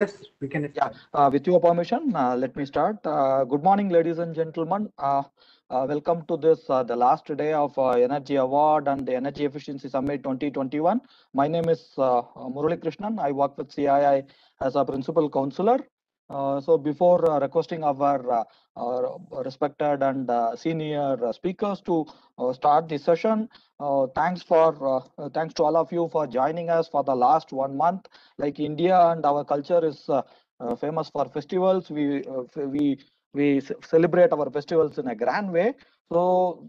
Yes, we can. Yeah, uh, with your permission, uh, let me start. Uh, good morning, ladies and gentlemen. Uh, uh, welcome to this, uh, the last day of uh, Energy Award and the Energy Efficiency Summit 2021. My name is uh, Murali Krishnan. I work with CII as a principal counselor. Uh, so before uh, requesting our uh, uh, respected and uh, senior speakers to uh, start the session, uh, thanks for thanks to all of you for joining us for the last one month. Like India and our culture is famous for festivals. We we we celebrate our festivals in a grand way. So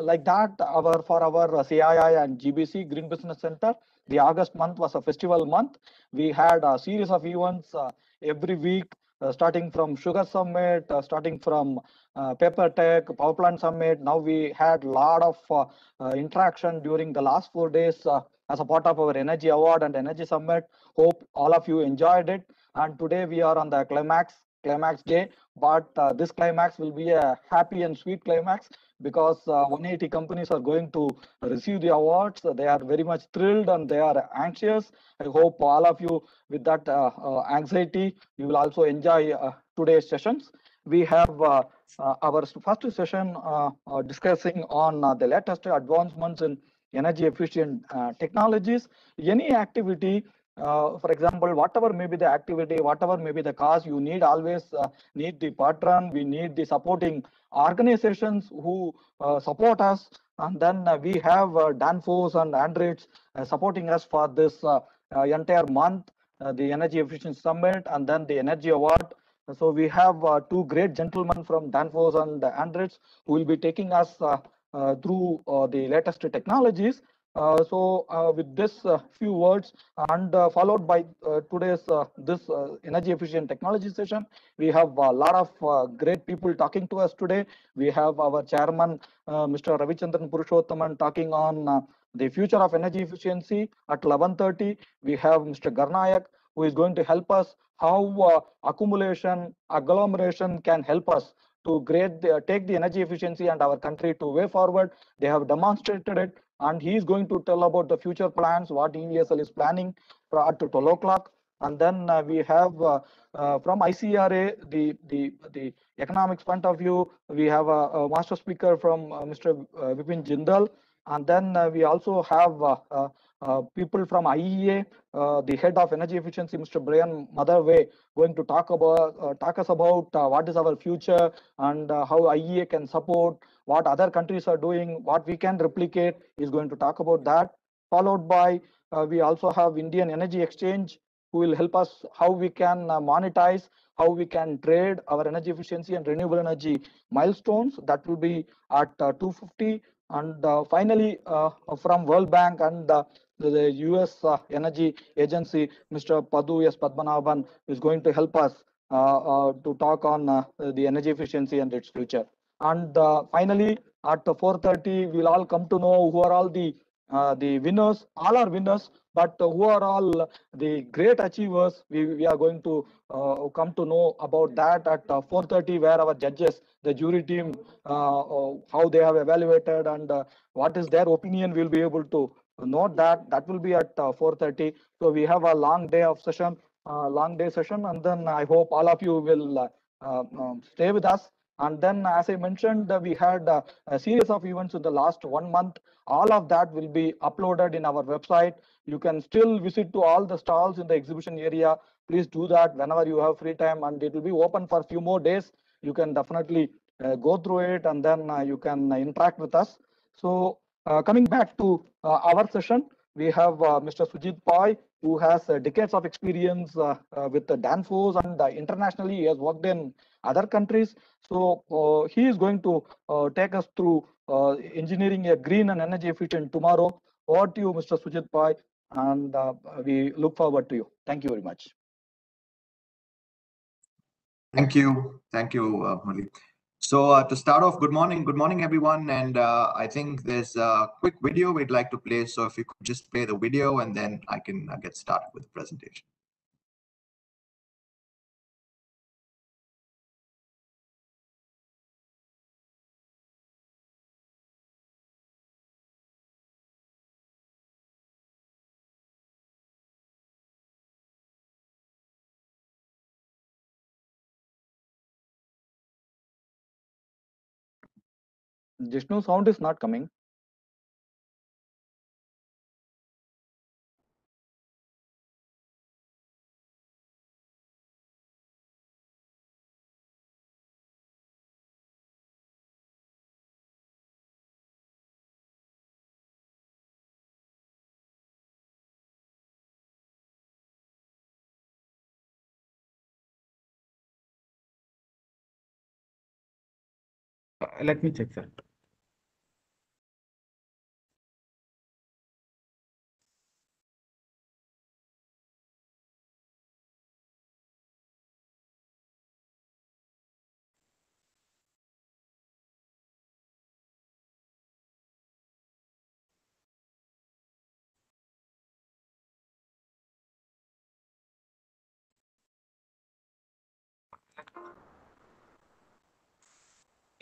like that, our for our CII and GBC Green Business Center, the August month was a festival month. We had a series of events every week, starting from Sugar Summit, uh, starting from uh, Paper Tech, Power Plant Summit. Now we had a lot of uh, uh, interaction during the last four days uh, as a part of our Energy Award and Energy Summit. Hope all of you enjoyed it. And today we are on the climax, climax day. But uh, this climax will be a happy and sweet climax because uh, 180 companies are going to receive the awards. They are very much thrilled and they are anxious. I hope all of you, with that uh, uh, anxiety, you will also enjoy uh, today's sessions. We have uh, uh, our first session discussing on the latest advancements in energy efficient technologies. Any activity, uh, for example, whatever may be the activity, whatever may be the cause, you need always uh, need the patron. We need the supporting organizations who uh, support us. And then uh, we have uh, and Andritz uh, supporting us for this entire month, the Energy Efficiency Summit and then the Energy Award. So we have two great gentlemen from Danfoss and Andritz who will be taking us through the latest technologies. Uh, so uh, with this uh, few words and uh, followed by uh, today's this energy efficient technology session, we have a lot of great people talking to us today. We have our chairman, Mr. Ravichandran Purushothaman, talking on the future of energy efficiency. At 11:30, we have Mr. Garnayak, who is going to help us how accumulation, agglomeration can help us to the, take the energy efficiency and our country to way forward. They have demonstrated it, and he is going to tell about the future plans, what EESL is planning at 12 o'clock. And then uh, we have uh, uh, from ICRA, the, the, the economics point of view, we have a, a master speaker from uh, Mr. uh, Vipin Jindal. And then uh, we also have people from IEA, the head of energy efficiency, Mr. Brian Motherway, going to talk about talk us about what is our future and how IEA can support, what other countries are doing, what we can replicate. Is going to talk about that. Followed by uh, we also have Indian Energy Exchange, who will help us how we can uh, monetize, how we can trade our energy efficiency and renewable energy milestones. That will be at uh, 250. And uh, finally, uh, from World Bank and the US uh, Energy Agency, Mr. Padu S. Padmanabhan is going to help us uh, uh, to talk on uh, the energy efficiency and its future. And uh, finally, at 4:30, we'll all come to know who are all the uh, the winners. All are winners, but uh, who are all the great achievers? We, we are going to uh, come to know about that at uh, 4:30, where our judges, the jury team, uh, how they have evaluated and what is their opinion. We'll be able to note that. That will be at uh, 4:30. So we have a long day of session, long day session, and then I hope all of you will um, stay with us. And then, as I mentioned, we had a series of events in the last one month. All of that will be uploaded in our website. You can still visit to all the stalls in the exhibition area. Please do that whenever you have free time, and it will be open for a few more days. You can definitely uh, go through it, and then uh, you can interact with us. So, uh, coming back to uh, our session, we have uh, Mr. Sujit Pai, who has decades of experience with the Danfoss and internationally he has worked in other countries. So uh, he is going to uh, take us through uh, engineering a green and energy efficient tomorrow. Over to you, Mr. Sujit Pai, and we look forward to you. Thank you very much. Thank you. Thank you, uh, Murali. So uh, to start off, good morning. Good morning, everyone. And uh, I think there's a quick video we'd like to play. So if you could just play the video and then I can uh, get started with the presentation. Jishnu, sound is not coming. Uh, Let me check that.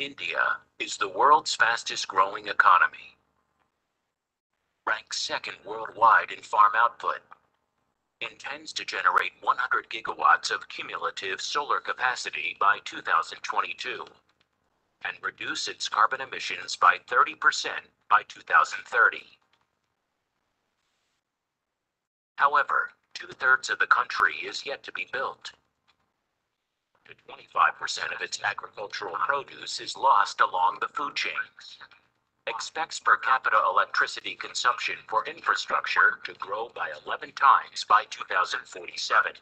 India is the world's fastest growing economy. Ranks second worldwide in farm output. Intends to generate 100 gigawatts of cumulative solar capacity by 2022 and reduce its carbon emissions by 30% by 2030. However, two thirds of the country is yet to be built to 25% of its agricultural produce is lost along the food chains. Expects per capita electricity consumption for infrastructure to grow by 11 times by 2047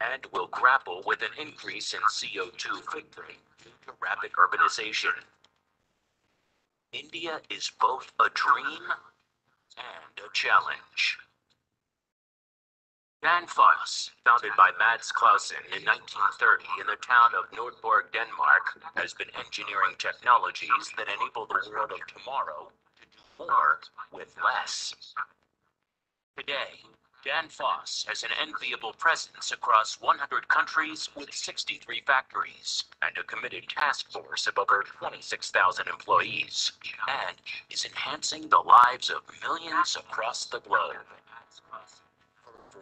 and will grapple with an increase in CO2 footprint due to rapid urbanization. India is both a dream and a challenge. Danfoss, founded by Mads Clausen in 1930 in the town of Nordborg, Denmark, has been engineering technologies that enable the world of tomorrow to do more with less. Today, Danfoss has an enviable presence across 100 countries with 63 factories and a committed task force of over 26,000 employees and is enhancing the lives of millions across the globe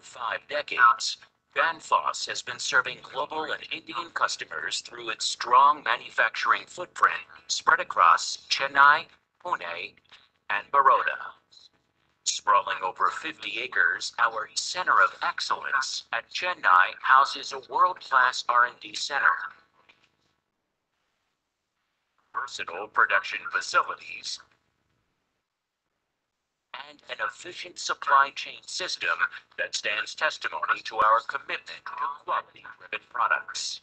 five decades, Danfoss has been serving global and Indian customers through its strong manufacturing footprint spread across Chennai, Pune, and Baroda. Sprawling over 50 acres, our Center of Excellence at Chennai houses a world-class R&D center. Versatile production facilities and an efficient supply chain system that stands testimony to our commitment to quality-driven products.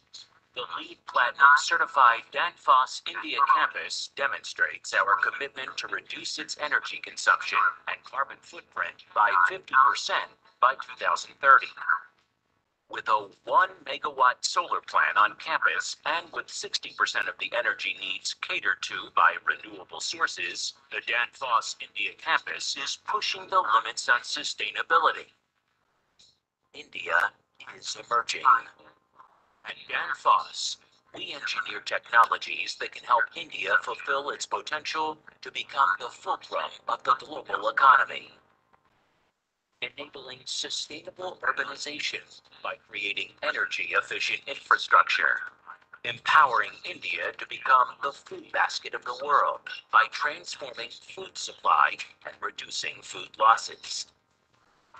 The LEED Platinum certified Danfoss India campus demonstrates our commitment to reduce its energy consumption and carbon footprint by 50% by 2030. With a 1 megawatt solar plant on campus and with 60% of the energy needs catered to by renewable sources, the Danfoss India campus is pushing the limits on sustainability. India is emerging. At Danfoss, we engineer technologies that can help India fulfill its potential to become the fulcrum of the global economy enabling sustainable urbanization by creating energy efficient infrastructure, empowering India to become the food basket of the world by transforming food supply and reducing food losses,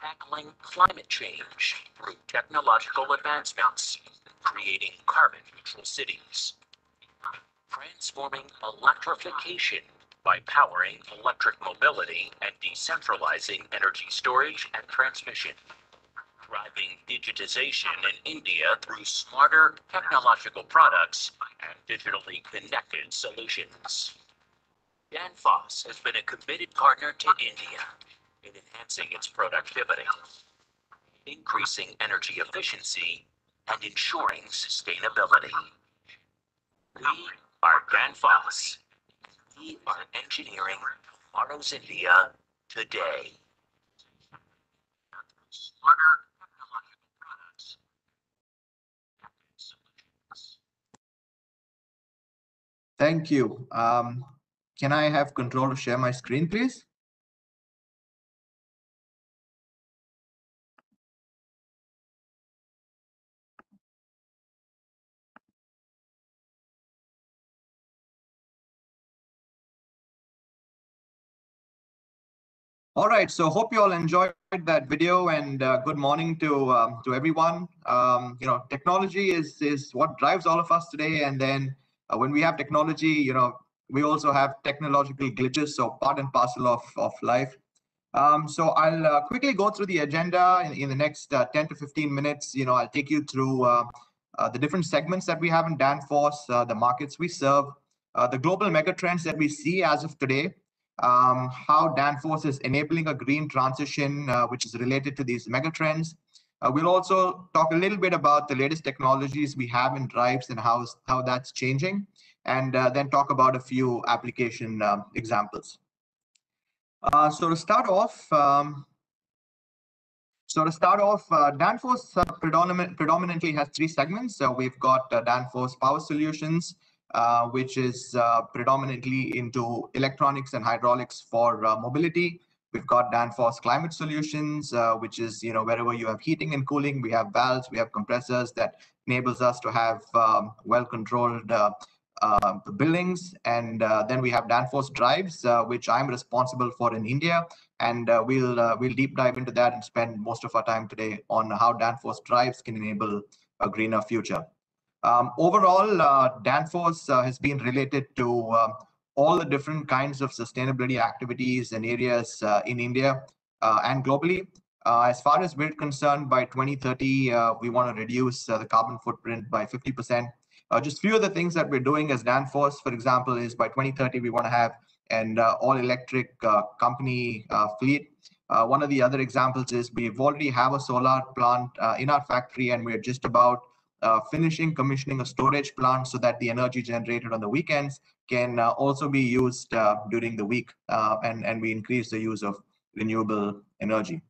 tackling climate change through technological advancements, creating carbon neutral cities, transforming electrification by powering electric mobility and decentralizing energy storage and transmission. Driving digitization in India through smarter technological products and digitally connected solutions. Danfoss has been a committed partner to India in enhancing its productivity, increasing energy efficiency, and ensuring sustainability. We are Danfoss we are engineering tomorrow's India today. Smarter products. Thank you. Um, can I have control to share my screen, please? All right, so hope you all enjoyed that video and uh, good morning to um, to everyone. Um, you know, technology is is what drives all of us today. And then uh, when we have technology, you know, we also have technological glitches, so part and parcel of of life. Um, so I'll uh, quickly go through the agenda in, in the next uh, 10 to 15 minutes. You know, I'll take you through uh, uh, the different segments that we have in Danfoss, the markets we serve, the global megatrends that we see as of today, um, how Danfoss is enabling a green transition, uh, which is related to these megatrends. Uh, we'll also talk a little bit about the latest technologies we have in drives and how, how that's changing, and uh, then talk about a few application um, examples. Uh, so to start off, um, so to start off, uh, Danfoss uh, predominant, predominantly has three segments. So we've got Danfoss Power Solutions, uh, which is uh, predominantly into electronics and hydraulics for uh, mobility. We've got Danfoss Climate Solutions, uh, which is, you know, wherever you have heating and cooling, we have valves, we have compressors that enables us to have um, well-controlled uh, uh, buildings. And then we have Danfoss Drives, which I'm responsible for in India. And we'll we'll deep dive into that and spend most of our time today on how Danfoss Drives can enable a greener future. Um, overall, uh, Danfoss uh, has been related to um, all the different kinds of sustainability activities and areas uh, in India uh, and globally. Uh, as far as we're concerned, by 2030, uh, we want to reduce the carbon footprint by 50%. just few of the things that we're doing as Danfoss, for example, is by 2030, we want to have an all-electric company fleet. one of the other examples is we've already have a solar plant in our factory, and we're just about uh, finishing commissioning a storage plant so that the energy generated on the weekends can uh, also be used uh, during the week uh, and, and we increase the use of renewable energy.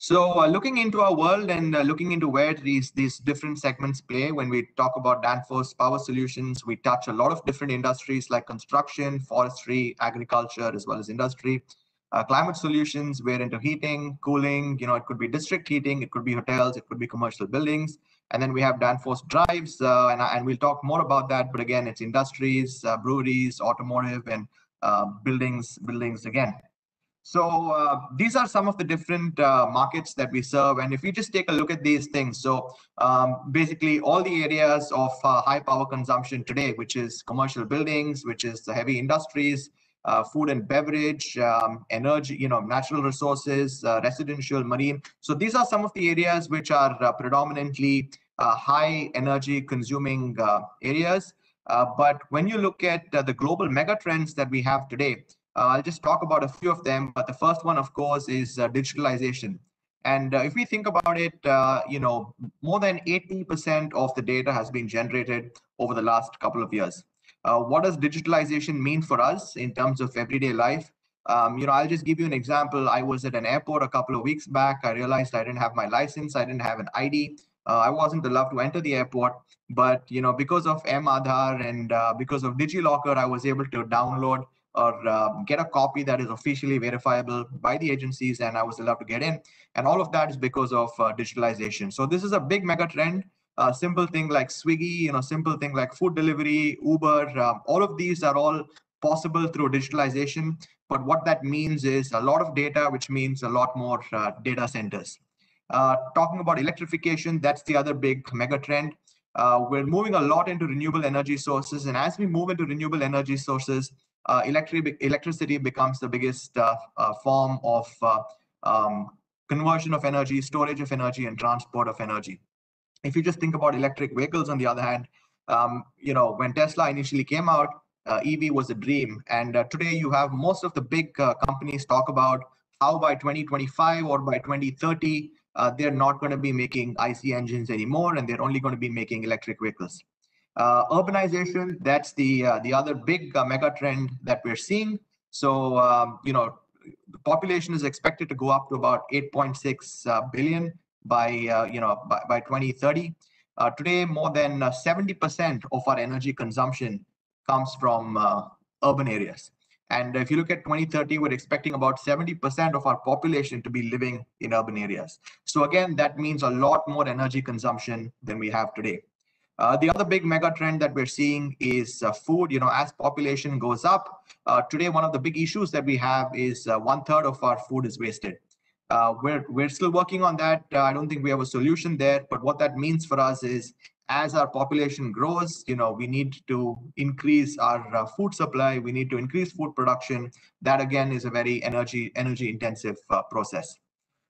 So uh, looking into our world and uh, looking into where these, these different segments play, when we talk about Danfoss Power Solutions, we touch a lot of different industries like construction, forestry, agriculture, as well as industry uh, climate solutions we're into heating cooling you know it could be district heating it could be hotels it could be commercial buildings. And then we have danfoss drives uh, and, and we'll talk more about that but again it's industries uh, breweries automotive and uh, buildings buildings again. So uh, these are some of the different uh, markets that we serve and if you just take a look at these things so um, basically all the areas of high power consumption today which is commercial buildings which is the heavy industries uh, food and beverage, um, energy, you know, natural resources, uh, residential, marine. So these are some of the areas which are uh, predominantly uh, high energy consuming uh, areas. Uh, but when you look at the global mega trends that we have today, I'll just talk about a few of them. But the first one, of course, is digitalization. And if we think about it, you know, more than 80% of the data has been generated over the last couple of years. Uh, what does digitalization mean for us in terms of everyday life? Um, you know, I'll just give you an example. I was at an airport a couple of weeks back. I realized I didn't have my license. I didn't have an ID. Uh, I wasn't allowed to enter the airport. But, you know, because of M-Aadhaar and uh, because of DigiLocker, I was able to download or uh, get a copy that is officially verifiable by the agencies and I was allowed to get in. And all of that is because of uh, digitalization. So this is a big mega trend a simple thing like Swiggy, you know, simple thing like food delivery, Uber, um, all of these are all possible through digitalization. But what that means is a lot of data, which means a lot more uh, data centers. Uh, talking about electrification, that's the other big mega trend. Uh, we're moving a lot into renewable energy sources. And as we move into renewable energy sources, uh, electric, electricity becomes the biggest uh, uh, form of um, conversion of energy, storage of energy, and transport of energy. If you just think about electric vehicles, on the other hand, um, you know, when Tesla initially came out, uh, EV was a dream. And uh, today you have most of the big uh, companies talk about how by 2025 or by 2030, uh, they're not going to be making IC engines anymore, and they're only going to be making electric vehicles. Uh, urbanization, that's the uh, the other big mega trend that we're seeing. So, um, you know, the population is expected to go up to about 8.6 billion by uh, you know by, by 2030. Uh, today, more than 70% uh, of our energy consumption comes from urban areas. And if you look at 2030, we're expecting about 70% of our population to be living in urban areas. So again, that means a lot more energy consumption than we have today. Uh, the other big mega trend that we're seeing is uh, food. You know, as population goes up, uh, today one of the big issues that we have is one third of our food is wasted. Uh, we're we're still working on that. Uh, I don't think we have a solution there, but what that means for us is as our population grows, you know, we need to increase our food supply. We need to increase food production. That again is a very energy energy intensive process.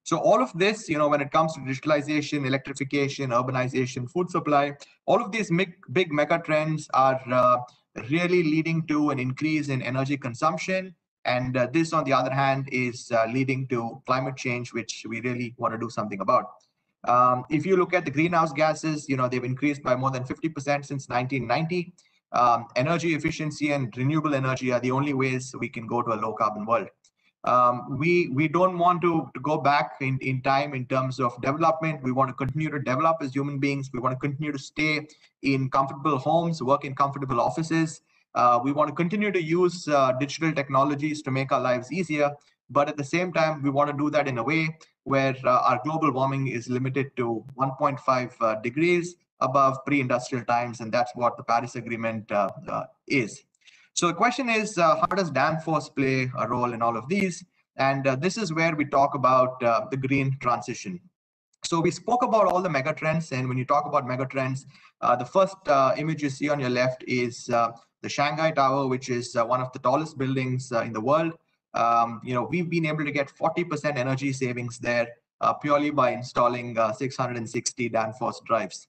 So all of this, you know, when it comes to digitalization, electrification, urbanization, food supply, all of these big, big mega trends are uh, really leading to an increase in energy consumption. And uh, this, on the other hand, is uh, leading to climate change, which we really want to do something about. Um, if you look at the greenhouse gases, you know, they've increased by more than 50% since 1990. Um, energy efficiency and renewable energy are the only ways we can go to a low carbon world um, we we don't want to, to go back in, in time in terms of development. We want to continue to develop as human beings. We want to continue to stay in comfortable homes, work in comfortable offices. Uh, we want to continue to use uh, digital technologies to make our lives easier. But at the same time, we want to do that in a way where uh, our global warming is limited to 1.5 uh, degrees above pre-industrial times, and that's what the Paris Agreement uh, uh, is. So the question is, how does Danfoss play a role in all of these? And this is where we talk about the green transition. So we spoke about all the megatrends, and when you talk about megatrends, uh, the first uh, image you see on your left is uh, the Shanghai Tower, which is one of the tallest buildings in the world. Um, you know, we've been able to get 40% energy savings there purely by installing 660 Danfoss drives.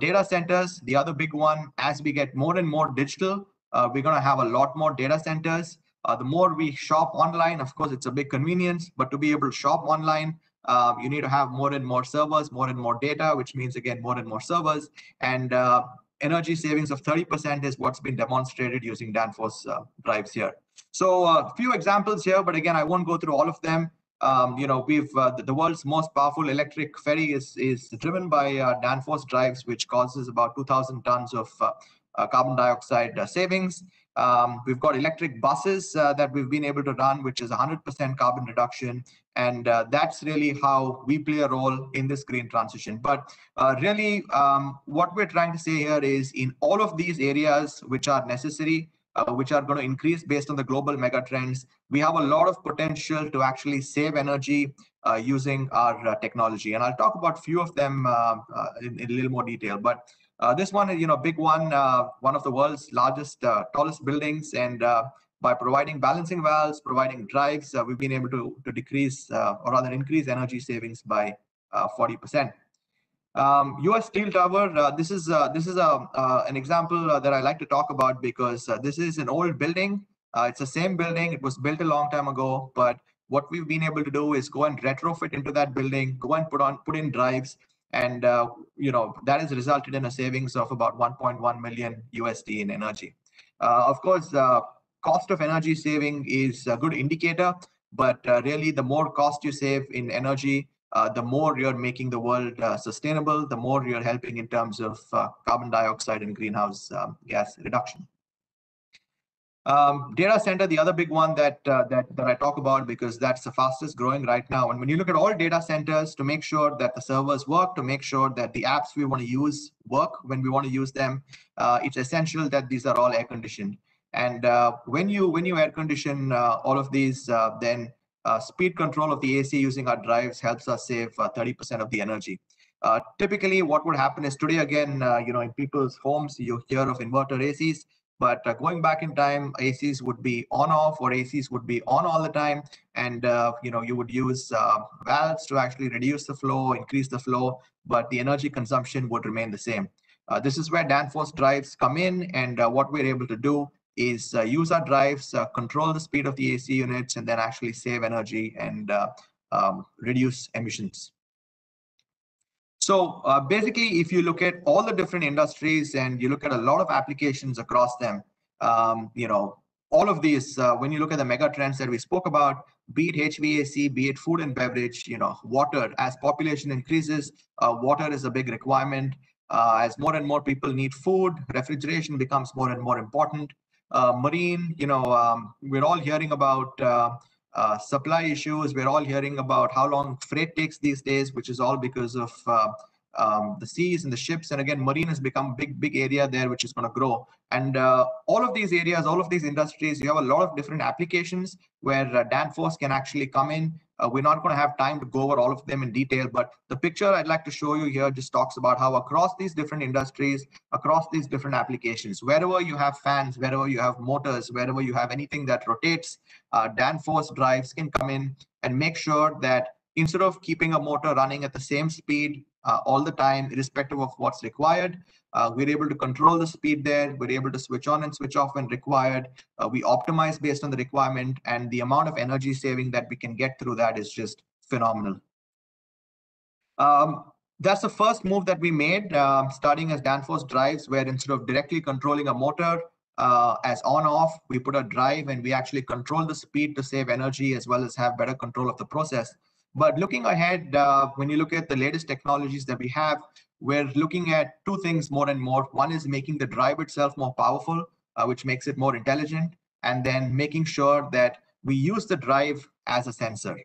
data centers, the other big one, as we get more and more digital, uh, we're going to have a lot more data centers. Uh, the more we shop online, of course, it's a big convenience, but to be able to shop online, uh, you need to have more and more servers, more and more data, which means, again, more and more servers. And uh, energy savings of 30% is what's been demonstrated using Danfoss uh, drives here. So a uh, few examples here, but again, I won't go through all of them. Um, you know, we've the, the, world's most powerful electric ferry is, is driven by Danfoss drives, which causes about 2,000 tons of uh, carbon dioxide uh, savings. Um, we've got electric buses uh, that we've been able to run, which is 100% carbon reduction. And uh, that's really how we play a role in this green transition. But uh, really, um, what we're trying to say here is in all of these areas which are necessary, uh, which are going to increase based on the global mega trends, we have a lot of potential to actually save energy using our technology. And I'll talk about a few of them in, in, a little more detail. But uh, this one is, you know, big one, uh, one of the world's largest, uh, tallest buildings. And uh, by providing balancing valves, providing drives, uh, we've been able to, to decrease uh, or rather increase energy savings by 40%. Um, U.S. Steel Tower. this is this is a an example that I like to talk about because this is an old building. it's the same building. It was built a long time ago, but what we've been able to do is go and retrofit into that building, go and put on put in drives, and uh, you know that has resulted in a savings of about 1.1 million USD in energy. Uh, of course, uh, cost of energy saving is a good indicator, but uh, really the more cost you save in energy, uh, the more you're making the world uh, sustainable, the more you're helping in terms of carbon dioxide and greenhouse um, gas reduction. Um, data center, the other big one that, uh, that that I talk about because that's the fastest growing right now. And when you look at all data centers, to make sure that the servers work, to make sure that the apps we want to use work when we want to use them, uh, it's essential that these are all air conditioned. And uh, when you when you air condition uh, all of these, uh, then uh, speed control of the AC using our drives helps us save 30% of the energy. typically, what would happen is today again, you know, in people's homes, you hear of inverter ACs but uh, going back in time, ACs would be on off or ACs would be on all the time. And, uh, you know, you would use uh, valves to actually reduce the flow, increase the flow, but the energy consumption would remain the same. Uh, this is where Danfoss drives come in. And uh, what we're able to do is uh, use our drives, control the speed of the AC units, and then actually save energy and um, reduce emissions. So uh, basically, if you look at all the different industries and you look at a lot of applications across them, um, you know, all of these, uh, when you look at the mega trends that we spoke about, be it HVAC, be it food and beverage, you know, water, as population increases, uh, water is a big requirement. Uh, as more and more people need food, refrigeration becomes more and more important. Uh, marine, you know, um, we're all hearing about uh, supply issues. We're all hearing about how long freight takes these days, which is all because of uh, um, the seas and the ships. And again, marine has become a big, big area there, which is going to grow. And uh, all of these areas, all of these industries, you have a lot of different applications where uh, Danfoss can actually come in. Uh, we're not going to have time to go over all of them in detail, but the picture I'd like to show you here just talks about how across these different industries, across these different applications, wherever you have fans, wherever you have motors, wherever you have anything that rotates, uh, drives can come in and make sure that instead of keeping a motor running at the same speed uh, all the time, irrespective of what's required. Uh, we're able to control the speed there. We're able to switch on and switch off when required. Uh, we optimize based on the requirement and the amount of energy saving that we can get through that is just phenomenal. Um, that's the first move that we made, uh, starting as Danfoss drives, where instead of directly controlling a motor uh, as on off, we put a drive and we actually control the speed to save energy as well as have better control of the process. But looking ahead, uh, when you look at the latest technologies that we have, we're looking at two things more and more. One is making the drive itself more powerful, uh, which makes it more intelligent, and then making sure that we use the drive as a sensor.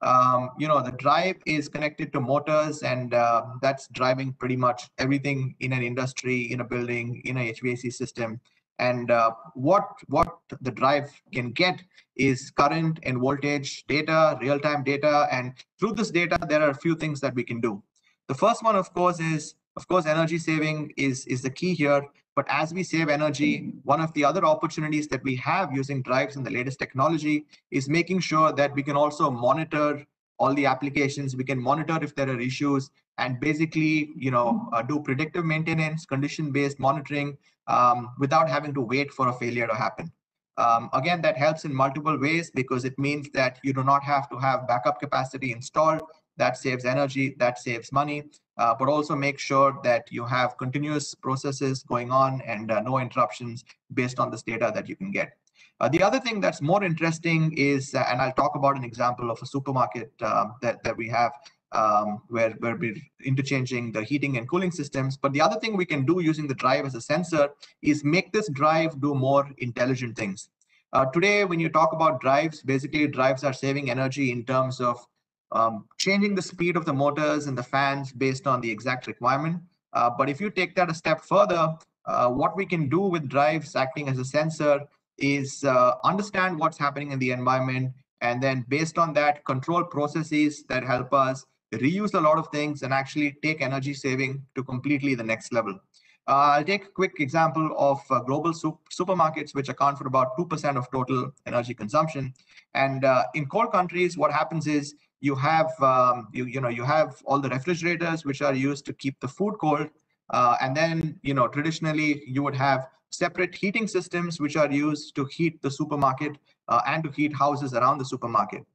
Um, you know, the drive is connected to motors, and uh, that's driving pretty much everything in an industry, in a building, in a HVAC system. And uh, what what the drive can get is current and voltage data, real-time data, and through this data, there are a few things that we can do. The first one, of course, is of course energy saving is is the key here. But as we save energy, one of the other opportunities that we have using drives and the latest technology is making sure that we can also monitor all the applications. We can monitor if there are issues and basically, you know, uh, do predictive maintenance, condition-based monitoring um, without having to wait for a failure to happen. Um, again, that helps in multiple ways because it means that you do not have to have backup capacity installed. That saves energy, that saves money, uh, but also make sure that you have continuous processes going on and uh, no interruptions based on this data that you can get. Uh, the other thing that's more interesting is, uh, and I'll talk about an example of a supermarket um, that, that we have um, where, where we're interchanging the heating and cooling systems. But the other thing we can do using the drive as a sensor is make this drive do more intelligent things. Uh, today, when you talk about drives, basically drives are saving energy in terms of um, changing the speed of the motors and the fans based on the exact requirement. Uh, but if you take that a step further, uh, what we can do with drives acting as a sensor is uh, understand what's happening in the environment and then based on that control processes that help us reuse a lot of things and actually take energy saving to completely the next level. Uh, I'll take a quick example of uh, global sup supermarkets, which account for about 2% of total energy consumption. And uh, in cold countries, what happens is you have, um, you, you know, you have all the refrigerators, which are used to keep the food cold. Uh, and then, you know, traditionally you would have separate heating systems, which are used to heat the supermarket uh, and to heat houses around the supermarket.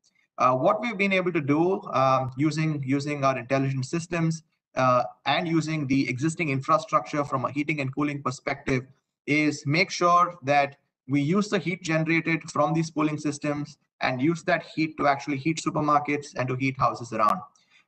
Uh, what we've been able to do um, using, using our intelligent systems uh, and using the existing infrastructure from a heating and cooling perspective is make sure that we use the heat generated from these cooling systems and use that heat to actually heat supermarkets and to heat houses around.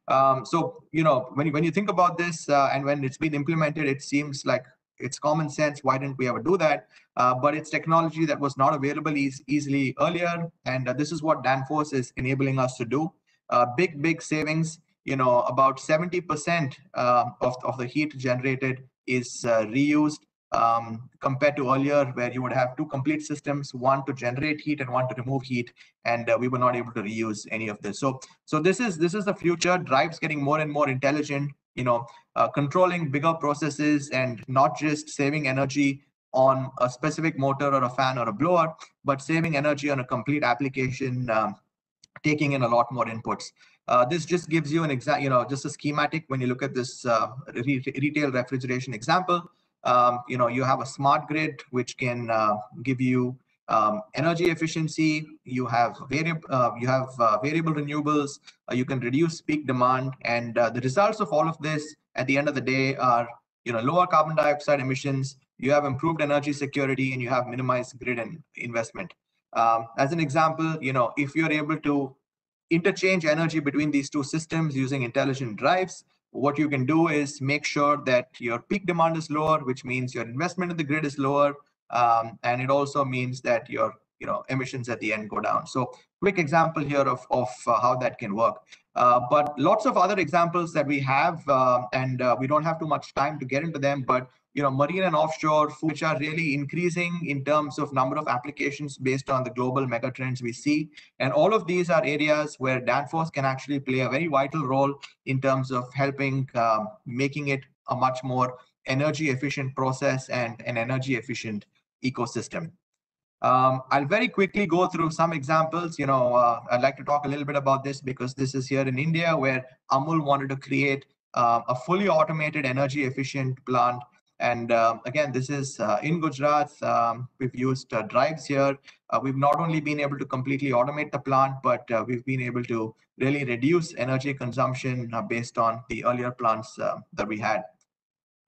Um, so, you know, when you, when you think about this uh, and when it's been implemented, it seems like it's common sense. Why didn't we ever do that? Uh, but it's technology that was not available e easily earlier. And uh, this is what Danfoss is enabling us to do. Uh, big, big savings. You know, about 70% uh, of, of the heat generated is uh, reused um, compared to earlier where you would have two complete systems, one to generate heat and one to remove heat. And uh, we were not able to reuse any of this. So, so this is this is the future. Drives getting more and more intelligent you know, uh, controlling bigger processes and not just saving energy on a specific motor or a fan or a blower, but saving energy on a complete application, um, taking in a lot more inputs. Uh, this just gives you an exact, you know, just a schematic when you look at this uh, re retail refrigeration example. Um, you know, you have a smart grid which can uh, give you um, energy efficiency, you have variable, uh, you have uh, variable renewables, uh, you can reduce peak demand, and uh, the results of all of this at the end of the day are, you know, lower carbon dioxide emissions, you have improved energy security, and you have minimized grid and investment. Um, as an example, you know, if you're able to interchange energy between these two systems using intelligent drives, what you can do is make sure that your peak demand is lower, which means your investment in the grid is lower, um, and it also means that your you know emissions at the end go down. So quick example here of of uh, how that can work. Uh, but lots of other examples that we have, uh, and we don't have too much time to get into them. But you know, marine and offshore, which are really increasing in terms of number of applications based on the global megatrends we see. And all of these are areas where Danfoss can actually play a very vital role in terms of helping um, making it a much more energy efficient process and an energy efficient ecosystem. Um, I'll very quickly go through some examples. You know, uh, I'd like to talk a little bit about this because this is here in India where Amul wanted to create uh, a fully automated energy efficient plant and uh, again, this is uh, in Gujarat. Um, we've used uh, drives here. Uh, we've not only been able to completely automate the plant, but we've been able to really reduce energy consumption based on the earlier plants that we had.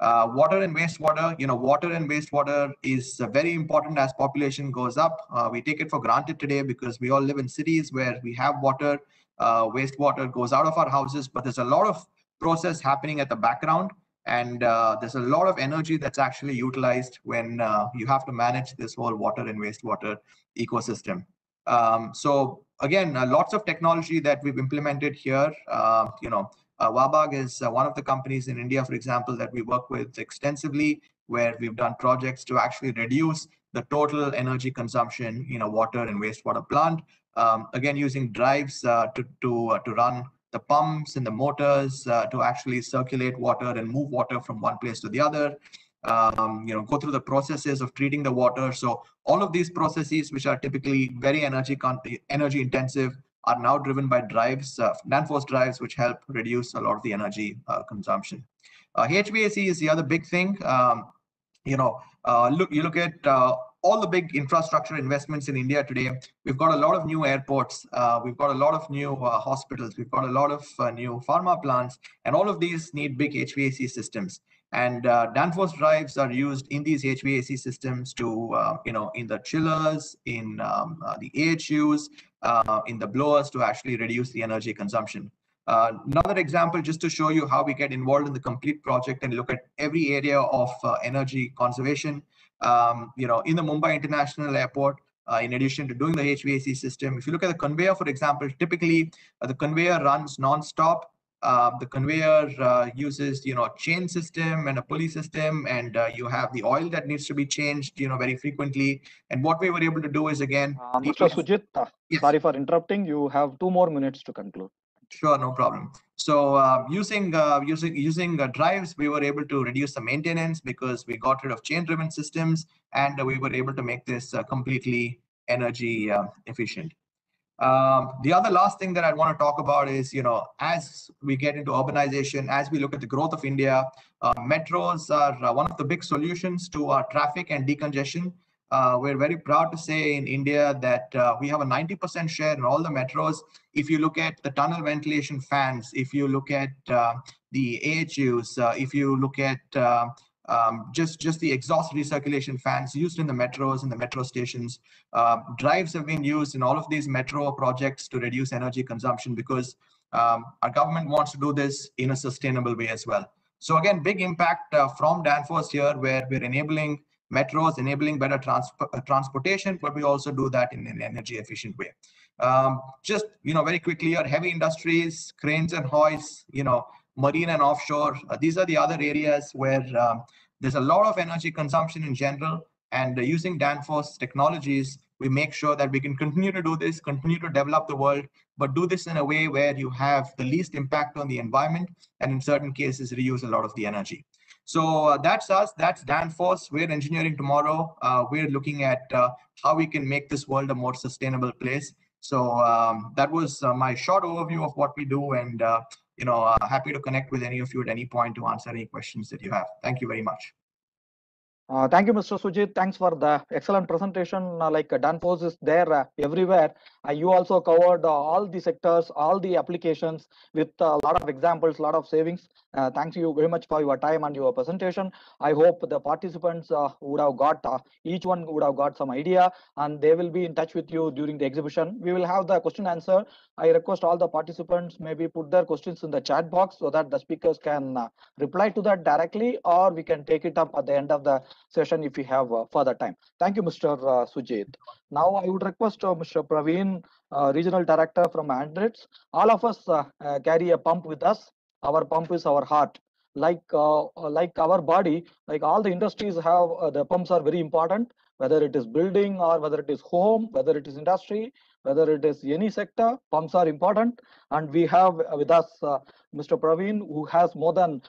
Water and wastewater, you know, water and wastewater is very important as population goes up. we take it for granted today because we all live in cities where we have water. wastewater goes out of our houses, but there's a lot of process happening at the background and uh, there's a lot of energy that's actually utilized when uh, you have to manage this whole water and wastewater ecosystem. Um, so again, uh, lots of technology that we've implemented here. Uh, you know, uh, Wabag is uh, one of the companies in India, for example, that we work with extensively, where we've done projects to actually reduce the total energy consumption in a water and wastewater plant. Um, again, using drives to to to run the pumps and the motors uh, to actually circulate water and move water from one place to the other. Um, you know, go through the processes of treating the water. So all of these processes, which are typically very energy energy intensive, are now driven by drives, uh, Danfoss drives, which help reduce a lot of the energy uh, consumption. Uh, HVAC is the other big thing. Um, you know, uh, look, you look at uh, all the big infrastructure investments in India today. We've got a lot of new airports. Uh, we've got a lot of new hospitals. We've got a lot of new pharma plants, and all of these need big HVAC systems. And uh, Danfoss drives are used in these HVAC systems to, uh, you know, in the chillers, in um, uh, the AHUs, in the blowers to actually reduce the energy consumption. another example, just to show you how we get involved in the complete project and look at every area of energy conservation um, you know, in the Mumbai International Airport, uh, in addition to doing the HVAC system. If you look at the conveyor, for example, typically uh, the conveyor runs non-stop. Uh, the conveyor uh, uses, you know, chain system and a pulley system, and uh, you have the oil that needs to be changed, you know, very frequently. And what we were able to do is again, uh, Mr. Sujit, yes. sorry for interrupting. You have two more minutes to conclude. Sure, no problem. So uh, using uh, using using uh, drives, we were able to reduce the maintenance because we got rid of chain-driven systems, and we were able to make this uh, completely energy uh, efficient. Um, the other last thing that I want to talk about is, you know, as we get into urbanization, as we look at the growth of India, uh, metros are one of the big solutions to our traffic and decongestion. Uh, we're very proud to say in India that uh, we have a 90% share in all the metros. If you look at the tunnel ventilation fans, if you look at uh, the AHUs, uh, if you look at uh, um, just, just the exhaust recirculation fans used in the metros and the metro stations, uh, drives have been used in all of these metro projects to reduce energy consumption because um, our government wants to do this in a sustainable way as well. So again, big impact from Danfoss here where we're enabling metros, enabling better trans uh, transportation, but we also do that in an energy efficient way. Um, just, you know, very quickly here, heavy industries, cranes and hoists, you know, marine and offshore. Uh, these are the other areas where um, there's a lot of energy consumption in general. And uh, using Danfoss technologies, we make sure that we can continue to do this, continue to develop the world, but do this in a way where you have the least impact on the environment and in certain cases reuse a lot of the energy. So uh, that's us. That's Danfoss. We're engineering tomorrow. Uh, we're looking at uh, how we can make this world a more sustainable place. So um, that was uh, my short overview of what we do, and you know, uh, happy to connect with any of you at any point to answer any questions that you have. Thank you very much. Uh, thank you, Mr. Sujit. Thanks for the excellent presentation. Uh, like uh, Danfoss is there uh, everywhere. Uh, you also covered all the sectors, all the applications with a lot of examples, a lot of savings. Uh, thanks you very much for your time and your presentation. I hope the participants would have got, each one would have got some idea and they will be in touch with you during the exhibition. We will have the question answer. I request all the participants maybe put their questions in the chat box so that the speakers can reply to that directly or we can take it up at the end of the session if we have uh, further time. Thank you, Mr. Uh, Sujit. Now I would request uh, Mr. Praveen, Regional Director from Andritz. All of us carry a pump with us. Our pump is our heart. Like uh, like our body, like all the industries have uh, the pumps are very important. Whether it is building or whether it is home, whether it is industry, whether it is any sector, pumps are important. And we have with us uh, Mr. Praveen, who has more than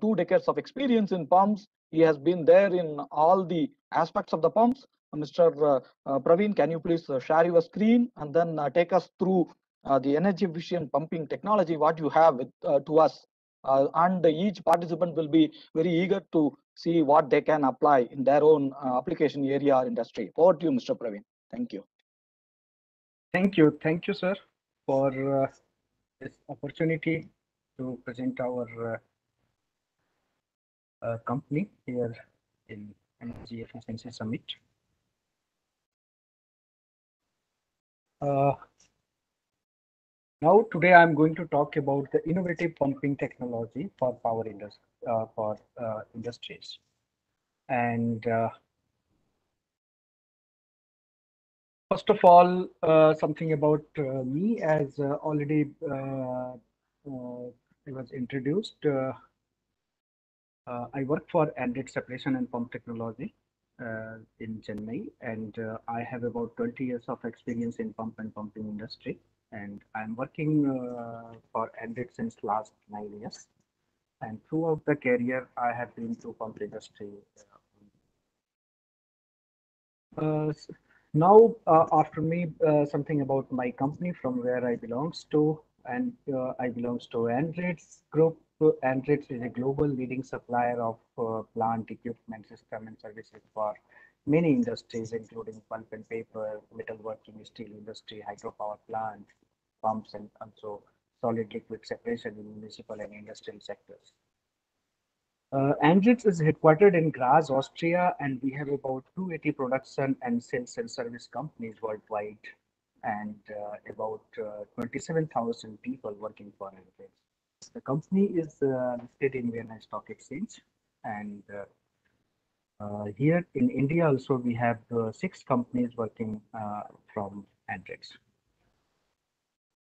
two decades of experience in pumps. He has been there in all the aspects of the pumps. Uh, Mr. Uh, uh, Praveen, can you please uh, share your screen and then uh, take us through uh, the energy efficient pumping technology, what you have with, to us. And each participant will be very eager to see what they can apply in their own application area or industry. Over to you, Mr. Praveen. Thank you. Thank you. Thank you, sir, for this opportunity to present our uh, company here in Energy Efficiency Summit. Uh, now, today I'm going to talk about the innovative pumping technology for power industry, uh, for uh, industries. And uh, First of all, uh, something about uh, me as uh, already uh, it was introduced. Uh, uh, I work for Andritz Separation and Pump Technology uh, in Chennai, and uh, I have about 20 years of experience in pump and pumping industry. And I'm working uh, for Andritz since last nine years. And throughout the career, I have been to pump industry. Uh, s- now, uh, after me, uh, something about my company from where I belongs to, and uh, I belongs to Andritz Group. Andritz is a global leading supplier of uh, plant equipment, system, and services for many industries, including pulp and paper, metalworking, steel industry, hydropower plant, pumps, and also solid liquid separation in municipal and industrial sectors. Uh, Andritz is headquartered in Graz, Austria, and we have about 280 production and sales and service companies worldwide, and uh, about uh, 27,000 people working for Andritz. The company is uh, listed in Vienna Stock Exchange, and uh, uh, here in India also we have uh, six companies working uh, from Andritz.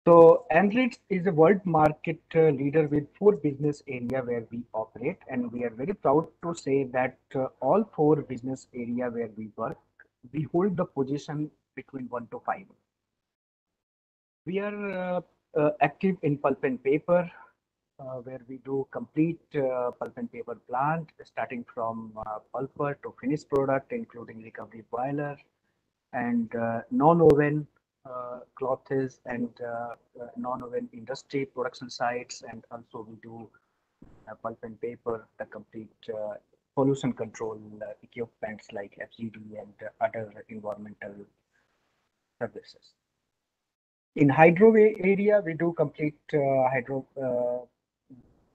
So Andritz is a world market uh, leader with four business area where we operate, and we are very proud to say that all four business area where we work, we hold the position between one to five. We are active in pulp and paper, where we do complete uh, pulp and paper plant, starting from uh, pulper to finished product, including recovery boiler and uh, non-woven uh, clothes and uh, uh, non-woven industry production sites, and also we do uh, pulp and paper, the complete uh, pollution control uh, equipments like FGD and uh, other environmental services. In hydro area, we do complete uh, hydro uh,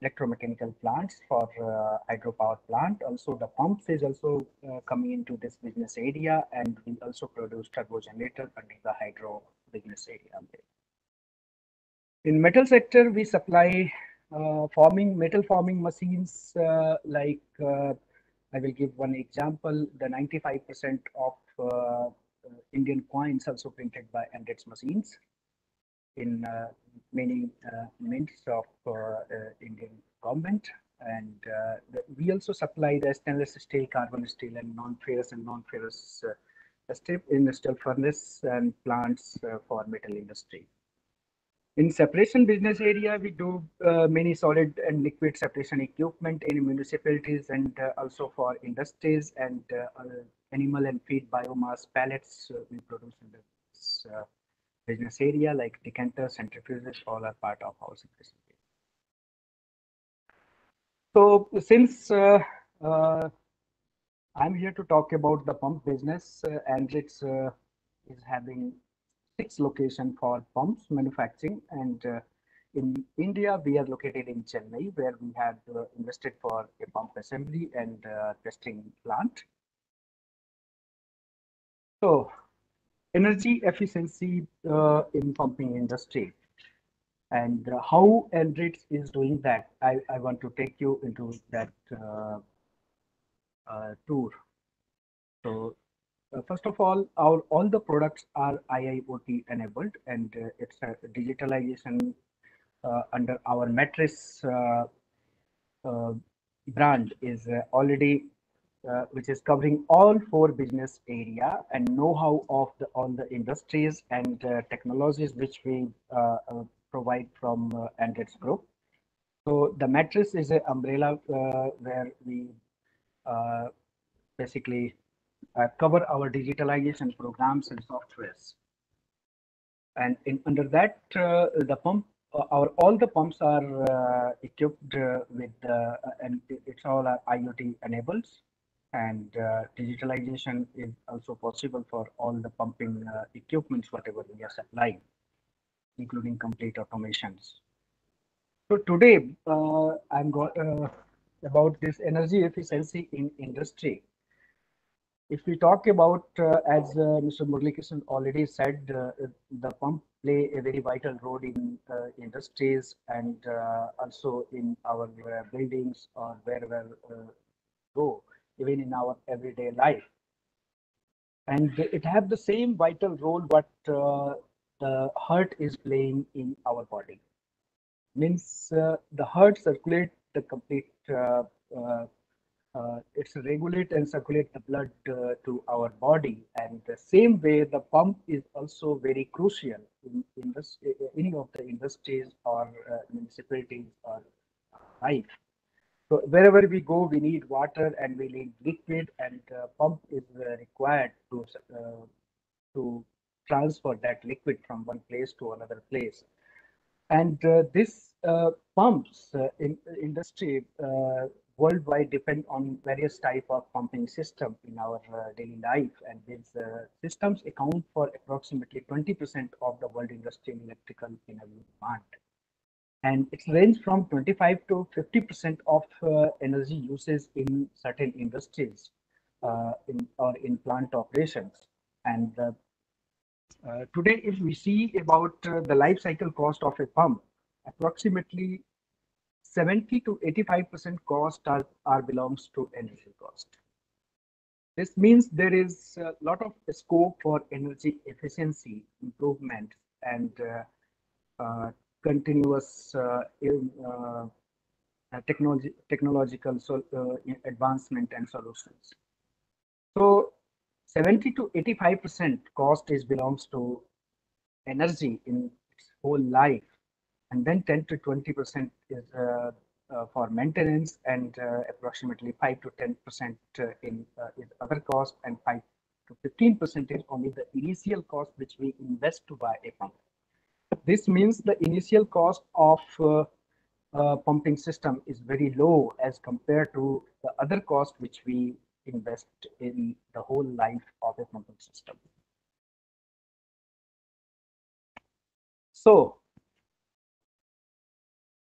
electromechanical plants for uh, hydropower plant. Also, the pumps is also uh, coming into this business area, and we also produce turbo generator under the hydro business area. In metal sector, we supply uh, forming metal forming machines uh, like uh, I will give one example. The 95% of uh, Indian coins also printed by Andritz machines in uh, many uh, mints of uh, Indian government. And the, we also supply the stainless steel, carbon steel, and non-ferrous and non-ferrous steel industrial furnace and plants for metal industry. In separation business area, we do uh, many solid and liquid separation equipment in municipalities and uh, also for industries and uh, animal and feed biomass pellets we produce in this business area like decanters, centrifuges, all are part of our separation. So since uh, uh, I'm here to talk about the pump business, uh, Andritz uh, is having six location for pumps manufacturing and uh, in India we are located in Chennai where we have uh, invested for a pump assembly and uh, testing plant. So energy efficiency uh, in pumping industry and uh, how Andritz is doing that. I, I want to take you into that uh, uh, tour So uh, first of all, our all the products are IIoT enabled, and it's a digitalization under our uh, brand is already uh, which is covering all four business area and know-how of the all the industries and uh, technologies which we uh, uh, provide from uh, Group. So the Metris is an umbrella uh, where we basically cover our digitalization programs and softwares. And in under that, the pump, our all the pumps are uh, equipped uh, with, uh, and it's all IoT enabled and uh, digitalization is also possible for all the pumping uh, equipments, whatever we are supplying, including complete automations. So today, uh, I'm go uh, about this energy efficiency in industry. If we talk about, uh, as uh, Mr. Muralikrishnan already said, the pump play a very vital role in industries and also in our buildings or wherever go even in our everyday life. And it have the same vital role what uh, the heart is playing in our body. Means uh, the heart circulate the complete, uh, uh, uh, it's regulate and circulate the blood uh, to our body. And the same way, the pump is also very crucial in, in this, any of the industries or municipalities or life. So wherever we go, we need water and we need liquid, and uh, pump is uh, required to uh, to transfer that liquid from one place to another place. And uh, this uh, pumps uh, in industry worldwide depend on various type of pumping system in our daily life, and these systems account for approximately 20% of the world industrial electrical energy demand and it ranges from 25 to 50 percent of uh, energy uses in certain industries uh, in or in plant operations. And uh, uh, today if we see about uh, the life cycle cost of a pump approximately 70 to 85 percent cost are, are belongs to energy cost. This means there is a lot of scope for energy efficiency improvement and uh, uh, continuous uh, uh, uh, technology, technological so, advancement and solutions. So 70 to 85% cost is belongs to energy in its whole life. And then 10 to 20% is uh, for maintenance and uh, approximately 5 to 10% uh, in is other cost and 5 to 15% is only the initial cost which we invest to buy a pump. This means the initial cost of uh, uh, pumping system is very low as compared to the other cost which we invest in the whole life of a pumping system. So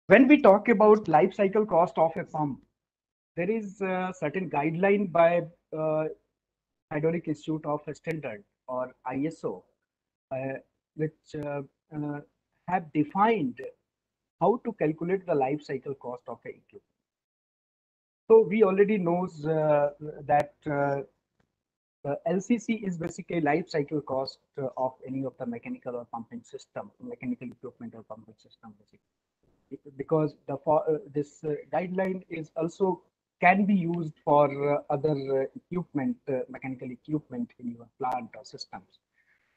when we talk about life cycle cost of a pump, there is a certain guideline by uh, Hydraulic Institute of a Standard or ISO, uh, which uh, have defined how to calculate the life cycle cost of a equipment. So we already knows uh, that uh, LCC is basically life cycle cost uh, of any of the mechanical or pumping system, mechanical equipment or pumping system, basically. Because the for, uh, this uh, guideline is also can be used for other equipment, mechanical equipment in your plant or systems.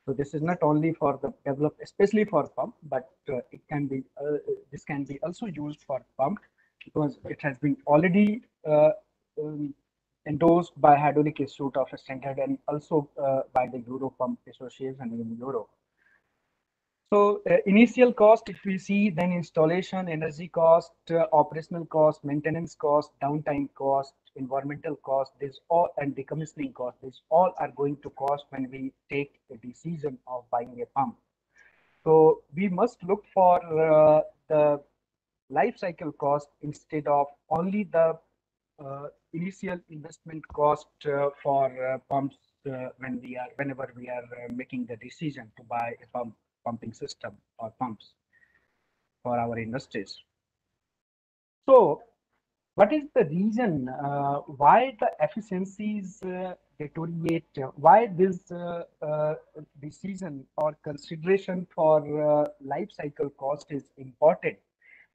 So this is not only for the develop, especially for pump, but uh, it can be uh, this can be also used for pump because it has been already uh, um, endorsed by Hydraulic Institute of a Standard and also uh, by the Euro Pump Association in Europe. So uh, initial cost, if we see, then installation, energy cost, uh, operational cost, maintenance cost, downtime cost, environmental cost, this all and decommissioning cost, this all are going to cost when we take a decision of buying a pump. So we must look for uh, the life cycle cost instead of only the uh, initial investment cost uh, for uh, pumps when we are whenever we are making the decision to buy a pump pumping system or pumps for our industries. So, what is the reason uh, why the efficiencies uh, deteriorate. Why this uh, uh, decision or consideration for uh, life cycle cost is important?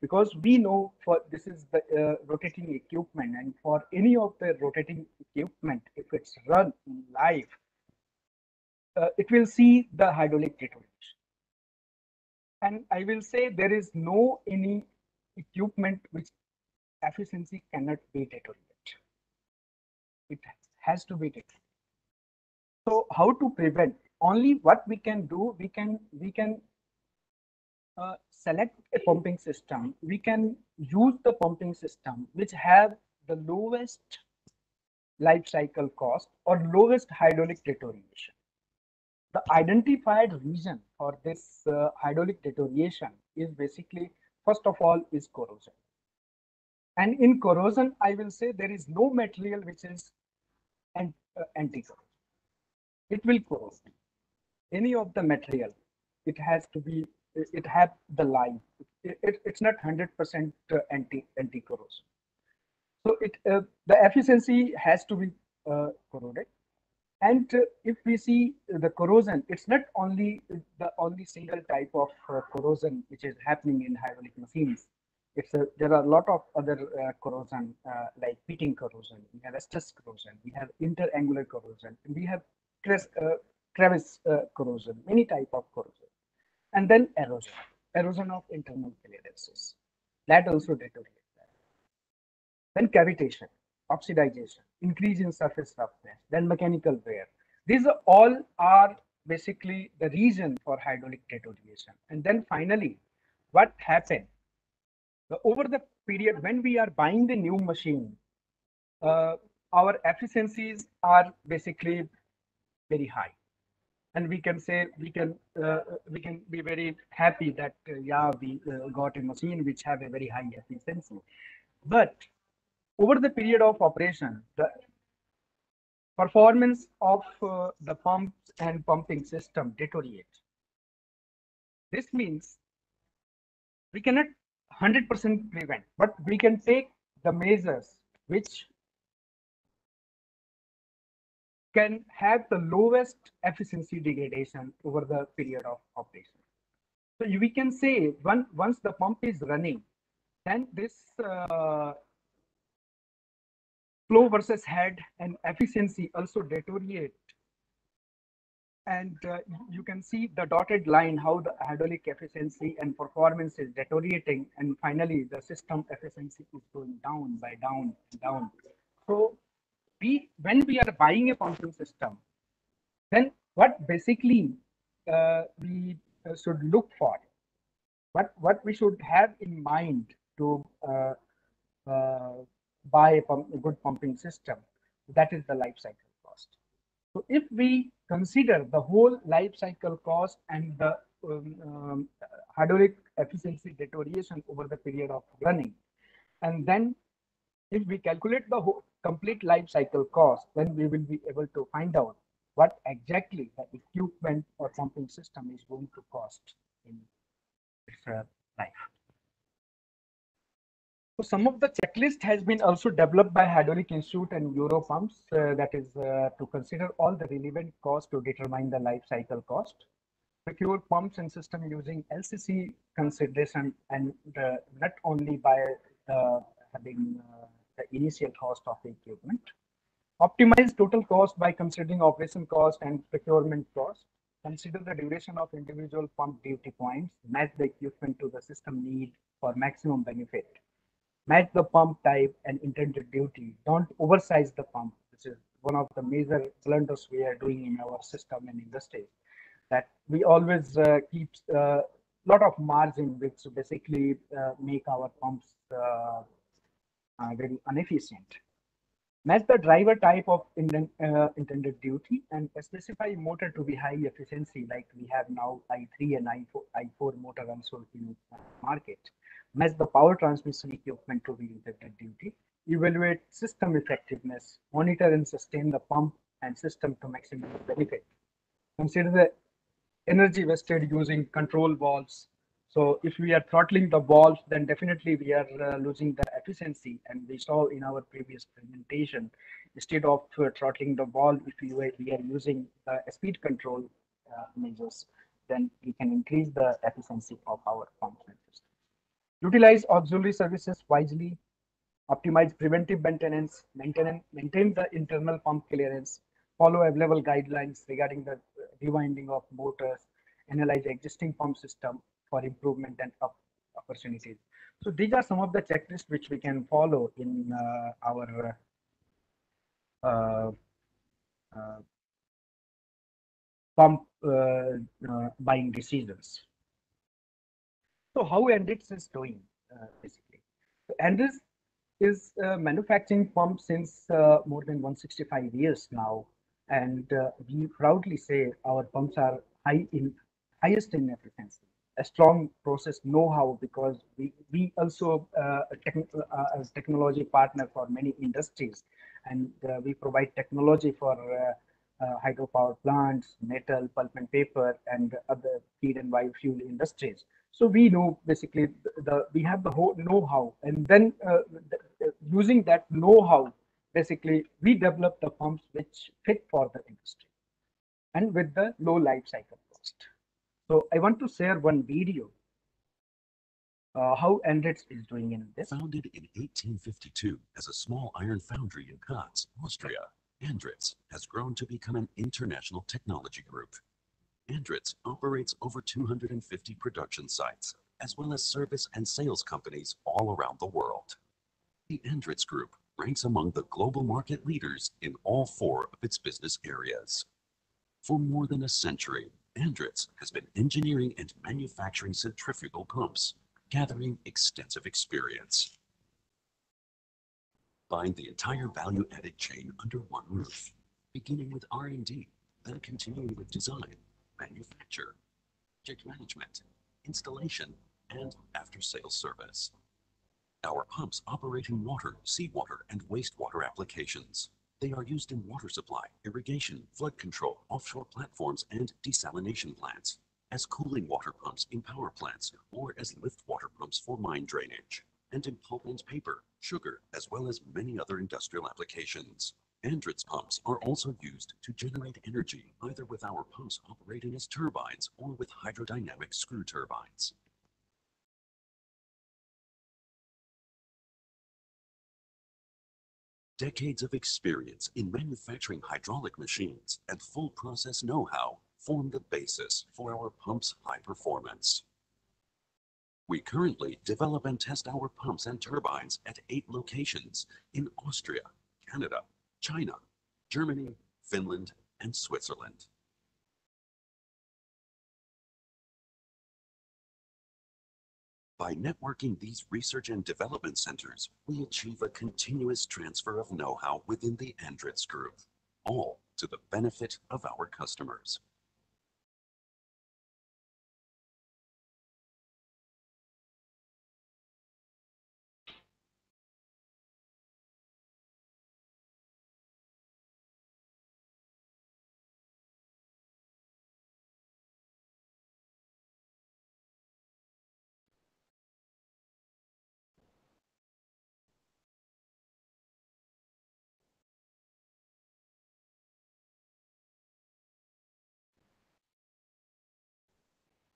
Because we know for this is the uh, rotating equipment, and for any of the rotating equipment, if it's run in life, uh, it will see the hydraulic deterioration. And I will say there is no any equipment which efficiency cannot be deteriorate. It has to be deteriorate. So how to prevent? Only what we can do, we can we can uh, select a pumping system. We can use the pumping system which have the lowest life cycle cost or lowest hydraulic deterioration. The identified reason for this uh, hydraulic deterioration is basically, first of all, is corrosion. And in corrosion, I will say there is no material which is uh, anti-corrosion. It will corrode. Any of the material, it has to be, it, have the life. It, it, it's not 100% uh, anti, anti-corrosion. So it, uh, the efficiency has to be uh, corroded. And uh, if we see the corrosion, it's not only the only single type of uh, corrosion which is happening in hydraulic machines. It's a, there are a lot of other uh, corrosion uh, like pitting corrosion, we have stress corrosion, we have intergranular corrosion, we have crevice, uh, crevice uh, corrosion, many type of corrosion. And then erosion, erosion of internal clearances. That also deteriorates. Then cavitation, oxidization, increase in surface roughness, then mechanical wear. These all are basically the reason for hydraulic deterioration. And then finally, what happened? The- Over the period when we are buying the new machine, uh, our efficiencies are basically very high. And we can say, we can, uh, we can be very happy that, uh, yeah, we uh, got a machine which have a very high efficiency. But over the period of operation, the performance of uh, the pumps and pumping system deteriorate. This means we cannot 100% prevent, but we can take the measures which can have the lowest efficiency degradation over the period of operation. So we can say one, once the pump is running, then this uh, flow versus head and efficiency also deteriorate. And uh, you can see the dotted line, how the hydraulic efficiency and performance is deteriorating. And finally, the system efficiency is going down by down, and down. So we, when we are buying a pumping system, then what basically uh, we uh, should look for, what, what we should have in mind to uh, buy a, pump, a good pumping system, that is the life cycle cost. So if we consider the whole life cycle cost and the um, um, hydraulic efficiency deterioration over the period of running, and then if we calculate the whole complete life cycle cost, then we will be able to find out what exactly the equipment or pumping system is going to cost in its uh, life. So some of the checklist has been also developed by Hydraulic Institute and Europumps uh, that is uh, to consider all the relevant costs to determine the life cycle cost. Procure pumps and system using LCC consideration and uh, not only by uh, having uh, the initial cost of the equipment. Optimize total cost by considering operation cost and procurement cost. Consider the duration of individual pump duty points. Match the equipment to the system need for maximum benefit match the pump type and intended duty. Don't oversize the pump, which is one of the major blunders we are doing in our system and industry. That we always uh, keep a uh, lot of margin, which basically uh, make our pumps uh, uh, very inefficient. Match the driver type of indent, uh, intended duty and specify motor to be high efficiency, like we have now IE3 and IE4, IE4 motor unsold in market match the power transmission equipment to be intended duty, evaluate system effectiveness, monitor and sustain the pump and system to maximum benefit. Consider the energy wasted using control valves, So if we are throttling the valves, then definitely we are uh, losing the efficiency. And we saw in our previous presentation, instead of uh, throttling the valve, if we, were, we are using uh, speed control uh, measures, then we can increase the efficiency of our pump system. Utilize auxiliary services wisely, optimize preventive maintenance, maintain, maintain the internal pump clearance, follow available guidelines regarding the rewinding of motors, analyze existing pump system for improvement and up opportunities. So these are some of the checklists which we can follow in uh, our uh, uh, pump uh, uh, buying decisions. So how Andritz is doing uh, basically? So Andritz is manufacturing pumps since more than 165 years now, and we proudly say our pumps are high in highest in efficiency a strong process know-how because we, we also uh, uh, as technology partner for many industries and uh, we provide technology for uh, uh, hydropower plants, metal, pulp and paper and other feed and biofuel industries. So we know basically the, the we have the whole know-how and then uh, using that know-how basically we develop the pumps which fit for the industry and with the low life cycle cost. So I want to share one video uh, how Andritz is doing in this. Founded in 1852 as a small iron foundry in Graz, Austria, Andritz has grown to become an international technology group. Andritz operates over 250 production sites, as well as service and sales companies all around the world. The Andritz Group ranks among the global market leaders in all four of its business areas. For more than a century, Andritz has been engineering and manufacturing centrifugal pumps, gathering extensive experience. Bind the entire value-added chain under one roof, beginning with R&D, then continuing with design, manufacture, project management, installation, and after-sales service. Our pumps operate in water, seawater, and wastewater applications. They are used in water supply, irrigation, flood control, offshore platforms, and desalination plants, as cooling water pumps in power plants, or as lift water pumps for mine drainage, and in pulp and paper, sugar, as well as many other industrial applications. Andritz pumps are also used to generate energy either with our pumps operating as turbines or with hydrodynamic screw turbines. Decades of experience in manufacturing hydraulic machines and full process know-how form the basis for our pump's high performance. We currently develop and test our pumps and turbines at eight locations in Austria, Canada, China, Germany, Finland, and Switzerland. By networking these research and development centers, we achieve a continuous transfer of know-how within the Andritz Group, all to the benefit of our customers.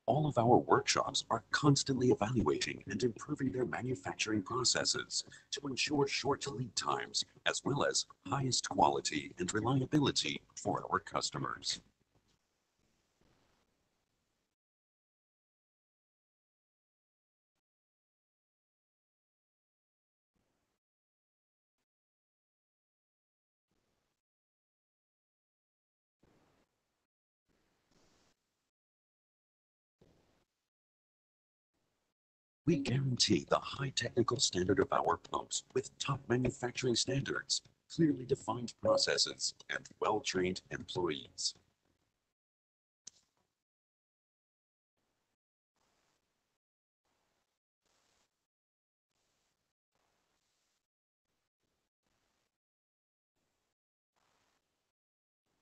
All of our workshops are constantly evaluating and improving their manufacturing processes to ensure short lead times as well as highest quality and reliability for our customers. We guarantee the high technical standard of our pumps with top manufacturing standards, clearly defined processes, and well-trained employees.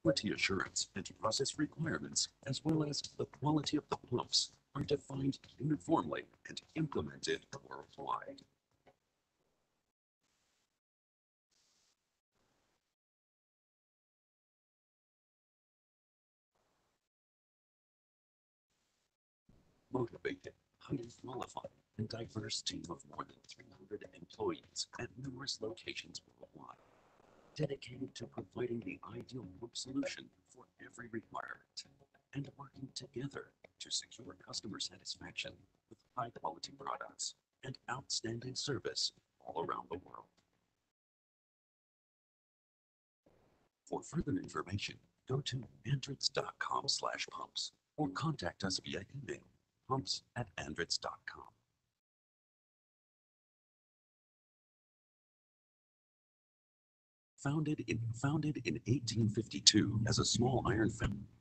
quality assurance and process requirements, as well as the quality of the pumps are defined uniformly and implemented worldwide. Motivated, highly qualified, and diverse team of more than 300 employees at numerous locations worldwide, dedicated to providing the ideal group solution for every requirement, and working together to secure customer satisfaction with high quality products and outstanding service all around the world. For further information, go to andritz.com slash pumps or contact us via email pumps at andritz.com. Founded in, founded in 1852 as a small iron foundry.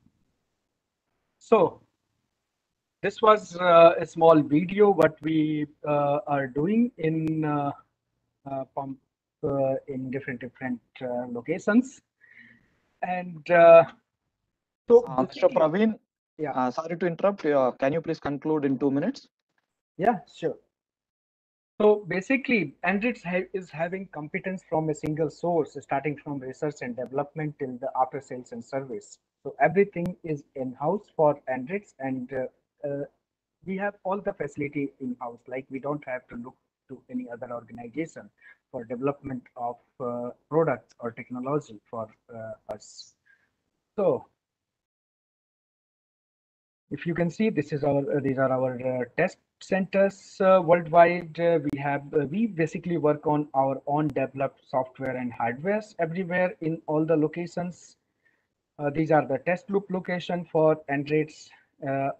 So this was uh, a small video what we uh, are doing in uh, uh, pump uh, in different different uh, locations and uh, so Mr. Praveen, Yeah. uh, sorry to interrupt. Uh, can you please conclude in two minutes? Yeah, sure. So basically, Andritz ha- is having competence from a single source, starting from research and development till the after sales and service. So everything is in-house for Andritz and uh, uh, we have all the facility in-house, like we don't have to look to any other organization for development of uh, products or technology for uh, us. So if you can see, this is our, uh, these are our uh, test centers uh, worldwide. We have, we basically work on our own developed software and hardwares everywhere in all the locations. These are the test loop location for Andritz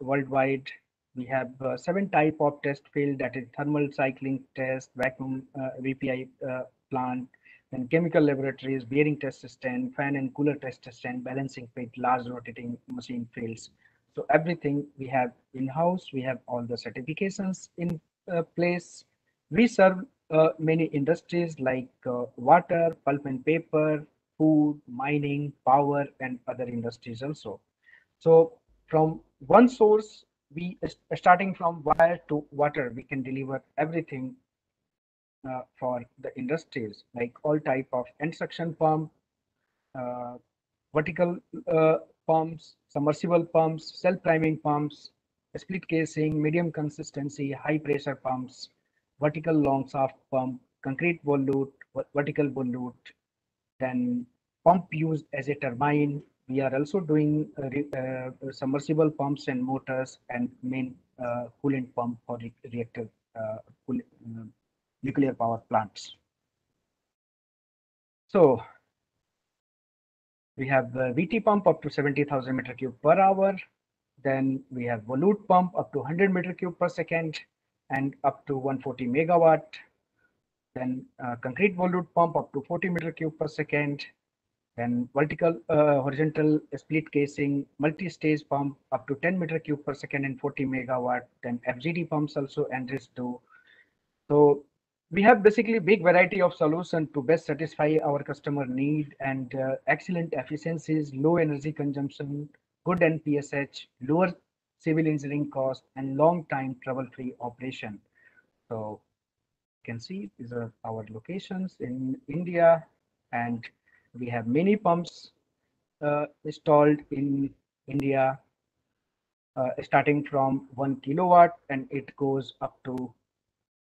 worldwide. We have uh, seven type of test field that is thermal cycling test, vacuum uh, VPI uh, plant, then chemical laboratories, bearing test stand, fan and cooler test stand, balancing pit, large rotating machine fields. So everything we have in-house, we have all the certifications in uh, place. We serve uh, many industries like uh, water, pulp and paper, food, mining, power, and other industries also. So from one source, we starting from wire to water, we can deliver everything uh, for the industries like all type of end suction pump, uh, vertical uh, pumps, submersible pumps, self-priming pumps, split casing, medium consistency, high pressure pumps, vertical long shaft pump, concrete volute, vertical volute, then pump used as a turbine. We are also doing uh, uh, submersible pumps and motors and main uh, coolant pump for re reactor cool, nuclear power plants. So we have the VT pump up to 70,000 meter cube per hour. Then we have volute pump up to 100 meter cube per second and up to 140 megawatt. Then uh, concrete volute pump up to 40 meter cube per second. Then vertical, uh, horizontal split casing, multi-stage pump up to 10 meter cube per second and 40 megawatt. Then FGD pumps also and this too. So we have basically big variety of solution to best satisfy our customer need and uh, excellent efficiencies, low energy consumption, good NPSH, lower civil engineering cost, and long time trouble-free operation. So you can see these are our locations in India, and we have many pumps uh, installed in India, uh, starting from one kilowatt, and it goes up to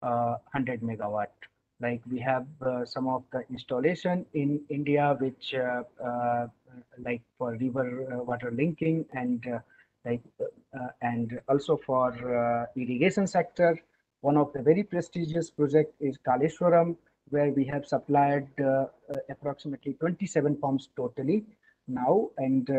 100 megawatt. Like we have uh, some of the installation in India, which uh, uh like for river water linking and like and also for irrigation sector. One of the very prestigious project is Kaleshwaram, where we have supplied approximately 27 pumps totally now, and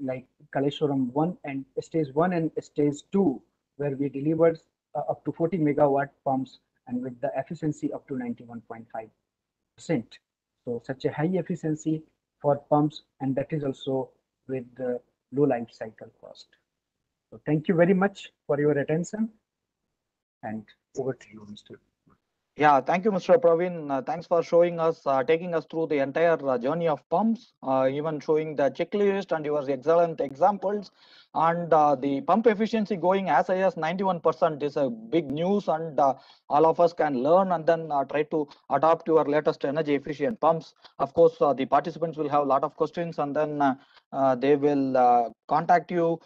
like Kaleshwaram one and stage one and stage two, where we delivered uh, Uh, up to 40 megawatt pumps and with the efficiency up to 91.5 percent. So such a high efficiency for pumps and that is also with the low life cycle cost. So thank you very much for your attention and over to you, Mr. Yeah, thank you, Mr. Praveen. Uh, thanks for showing us, uh, taking us through the entire uh, journey of pumps, uh, even showing the checklist and your excellent examples. And uh, the pump efficiency going as high as 91% is a big news, and uh, all of us can learn and then try to adopt your latest energy efficient pumps. Of course, the participants will have a lot of questions, and then they will contact you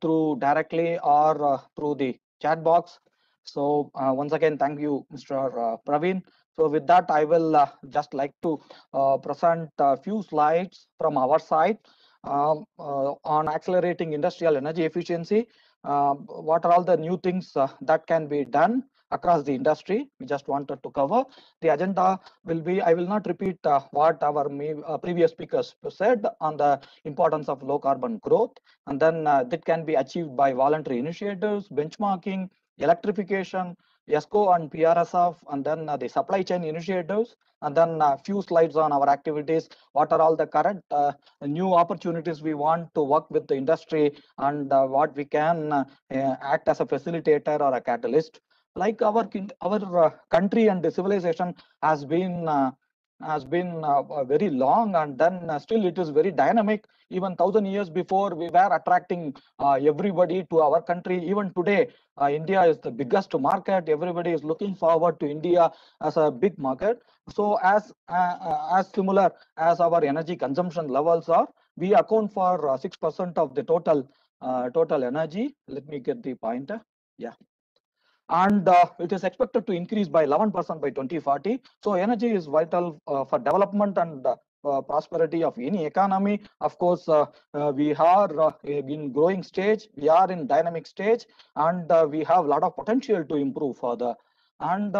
through directly or through the chat box. So uh, once again, thank you, Mr. Uh, Praveen. So with that, I will uh, just like to uh, present a few slides from our side um, on accelerating industrial energy efficiency. Uh, what are all the new things that can be done across the industry? We just wanted to cover. The agenda will be, I will not repeat uh, what our uh, previous speakers said on the importance of low carbon growth. And then uh, that can be achieved by voluntary initiatives, benchmarking, electrification, ESCO and PRSF, and then uh, the supply chain initiatives, and then a few slides on our activities. What are all the current uh, new opportunities we want to work with the industry and uh, what we can uh, uh, act as a facilitator or a catalyst. Like our our uh, country and the civilization has been uh, has been uh, uh, very long and then uh, still it is very dynamic. Even thousand years before we were attracting uh, everybody to our country. Even today uh, india is the biggest market. Everybody is looking forward to india as a big market. So as uh, as similar as our energy consumption levels are we account for uh, 6% of the total total energy. Let me get the pointer. Yeah and uh, it is expected to increase by 11% by 2040 so energy is vital uh, for development and uh, uh, prosperity of any economy. Of course uh, uh, we are in growing stage. We are in dynamic stage. And we have a lot of potential to improve further. And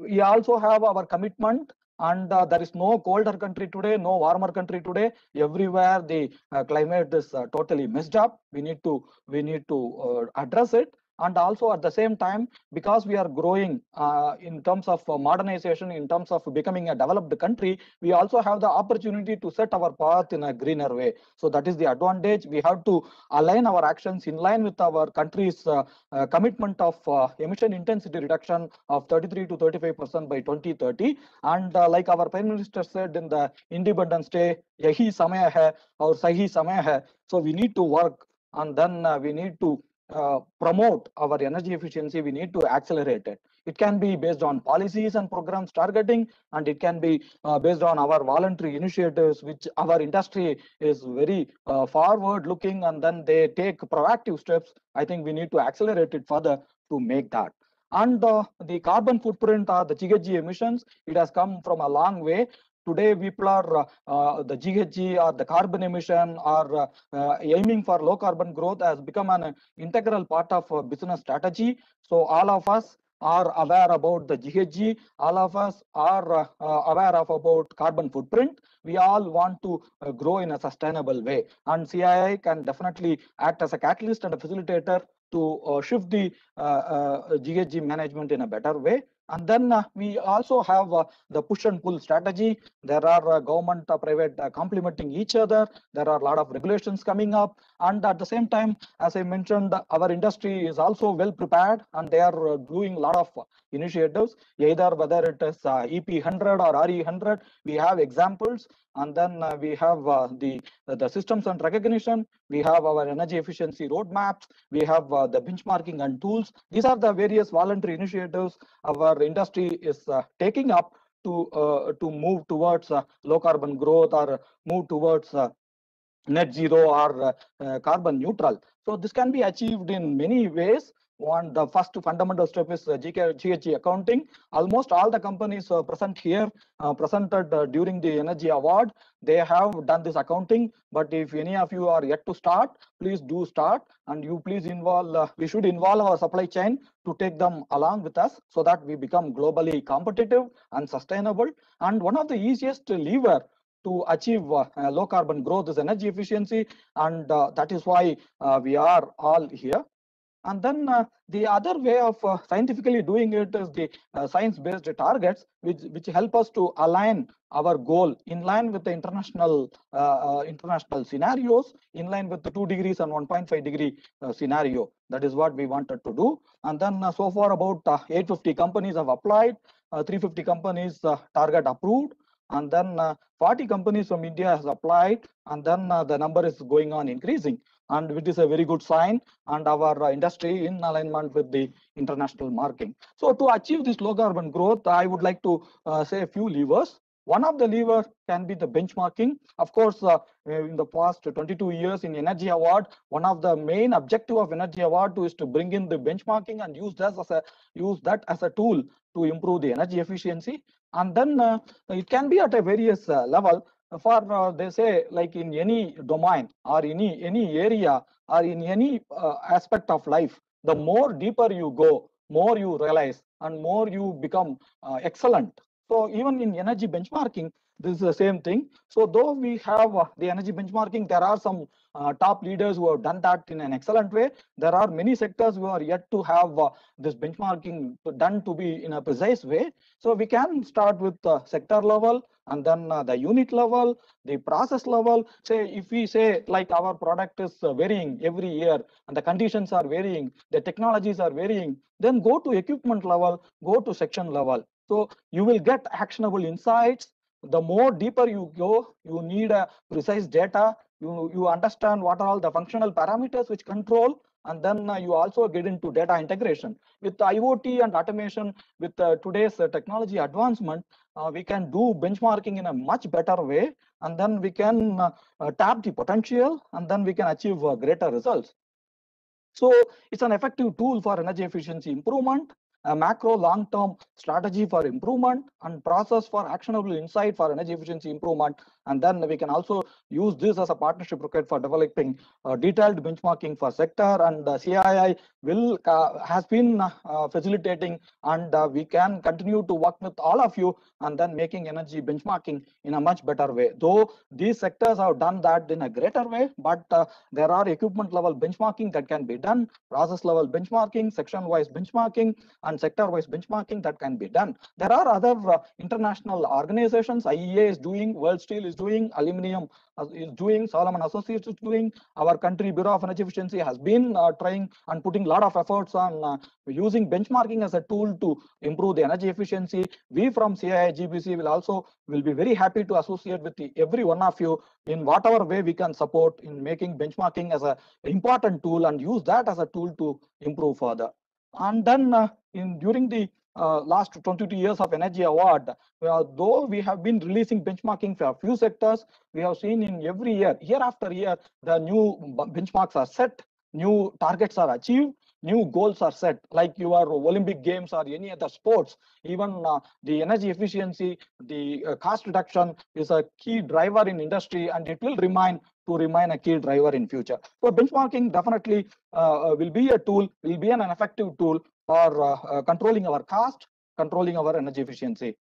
we also have our commitment. And uh, there is no colder country today no warmer country today. Everywhere the uh, climate is uh, totally messed up. We need to we need to address it and also at the same time because we are growing uh, in terms of uh, modernization in terms of becoming a developed country we also have the opportunity to set our path in a greener way. So that is the advantage. We have to align our actions in line with our country's uh, uh, commitment of uh, emission intensity reduction of 33 to 35 percent by 2030 and uh, like our prime minister said in the independence day samay hai or sahi samay hai. So we need to work and then we need to uh, promote our energy efficiency, we need to accelerate it. It can be based on policies and programs targeting, and it can be uh, based on our voluntary initiatives, which our industry is very uh, forward looking, and then they take proactive steps. I think we need to accelerate it further to make that. And uh, the carbon footprint or the GHG emissions, it has come from a long way today people are uh, uh, the GHG or the carbon emission or uh, aiming for low carbon growth has become an integral part of uh, business strategy. So all of us are aware about the GHG. All of us are uh, uh, aware of about carbon footprint. We all want to uh, grow in a sustainable way, and CII can definitely act as a catalyst and a facilitator to uh, shift the uh, GHG management in a better way. And then uh, we also have uh, the push and pull strategy. There are uh, government, private complementing each other. There are a lot of regulations coming up. And at the same time, as I mentioned, our industry is also well prepared and they are doing a lot of initiatives, either whether it is EP100 or RE100. We have examples and then uh, we have uh, the the systems and recognition we have our energy efficiency roadmaps we have uh, the benchmarking and tools these are the various voluntary initiatives our industry is uh, taking up to uh, to move towards uh, low carbon growth or move towards net zero or carbon neutral. So this can be achieved in many ways one the first fundamental step is uh, GK, GHG accounting. Almost all the companies uh, present here, uh, presented uh, during the energy award, they have done this accounting. But if any of you are yet to start, please do start and you please involve, uh, we should involve our supply chain to take them along with us so that we become globally competitive and sustainable. And one of the easiest lever to achieve uh, low carbon growth is energy efficiency and uh, that is why uh, we are all here And then uh, the other way of uh, scientifically doing it is the uh, science-based targets, which, which help us to align our goal in line with the international uh, uh, international scenarios, in line with the two degrees and 1.5 degree uh, scenario. That is what we wanted to do. And then so far about 850 companies have applied, 350 companies target approved, and then uh, 40 companies from India has applied, and then the number is going on increasing, and it is a very good sign, and our uh, industry in alignment with the international marking. So to achieve this low carbon growth, I would like to say a few levers. One of the lever can be the benchmarking. Of course, uh, in the past 22 years in Energy Award, one of the main objective of Energy Award to is to bring in the benchmarking and use that as a use that as a tool to improve the energy efficiency. And then uh, it can be at a various uh, level. For they say like in any domain or any any area or in any uh, aspect of life, the more deeper you go, more you realize and more you become uh, excellent so even in energy benchmarking, this is the same thing. So though we have uh, the energy benchmarking, there are some uh, top leaders who have done that in an excellent way. There are many sectors who are yet to have uh, this benchmarking done to be in a precise way. So we can start with the sector level and then uh, the unit level, the process level. Say if we say like our product is uh, varying every year and the conditions are varying, the technologies are varying, then go to equipment level, go to section level. So you will get actionable insights. The more deeper you go, you need a precise data. You, you understand what are all the functional parameters which control and then uh, you also get into data integration with IoT and automation with uh, today's uh, technology advancement uh, we can do benchmarking in a much better way and then we can uh, uh, tap the potential and then we can achieve greater results so it's an effective tool for energy efficiency improvement a macro long-term strategy for improvement and process for actionable insight for energy efficiency improvement. And then we can also use this as a partnership required for developing uh, detailed benchmarking for sector and the CII will uh, has been uh, facilitating and we can continue to work with all of you and then making energy benchmarking in a much better way. Though these sectors have done that in a greater way, but there are equipment level benchmarking that can be done, process level benchmarking, section wise benchmarking, and sector-wise benchmarking that can be done. There are other uh, international organizations, IEA is doing, World Steel is doing, Aluminium uh, is doing, Solomon Associates is doing, our country Bureau of Energy Efficiency has been uh, trying and putting a lot of efforts on uh, using benchmarking as a tool to improve the energy efficiency. We from CII GBC will also will be very happy to associate with the, every one of you in whatever way we can support in making benchmarking as a important tool and use that as a tool to improve further. And then uh, in during the uh, last 22 years of energy award, uh, though we have been releasing benchmarking for a few sectors, we have seen in every year, year after year, the new benchmarks are set, new targets are achieved, new goals are set, like your Olympic Games or any other sports. Even uh, the energy efficiency, the uh, cost reduction is a key driver in industry, and it will remain to remain a key driver in future. So benchmarking definitely uh, will be a tool, will be an effective tool uh, uh, controlling our cost, controlling our energy efficiency.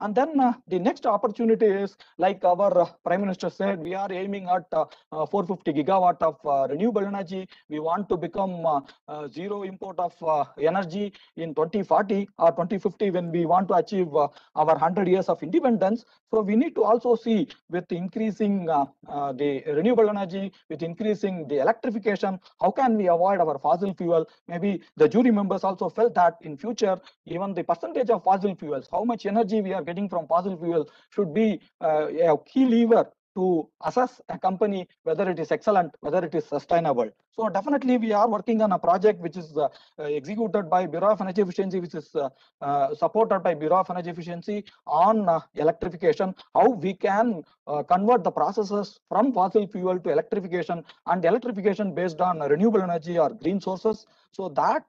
And then uh, the next opportunity is like our uh, prime minister said, we are aiming at uh, uh 450 gigawatt of uh, renewable energy. We want to become uh, zero import of energy in 2040 or 2050 when we want to achieve our 100 years of independence. So we need to also see with increasing the renewable energy, with increasing the electrification, how can we avoid our fossil fuel? Maybe the jury members also felt that in future, even the percentage of fossil fuels, how much energy we are getting from fossil fuel should be uh, a key lever to assess a company whether it is excellent, whether it is sustainable. So definitely we are working on a project which is uh, uh, executed by Bureau of Energy Efficiency, which is uh, uh supported by Bureau of Energy Efficiency on uh, electrification, how we can convert the processes from fossil fuel to electrification and electrification based on renewable energy or green sources. So that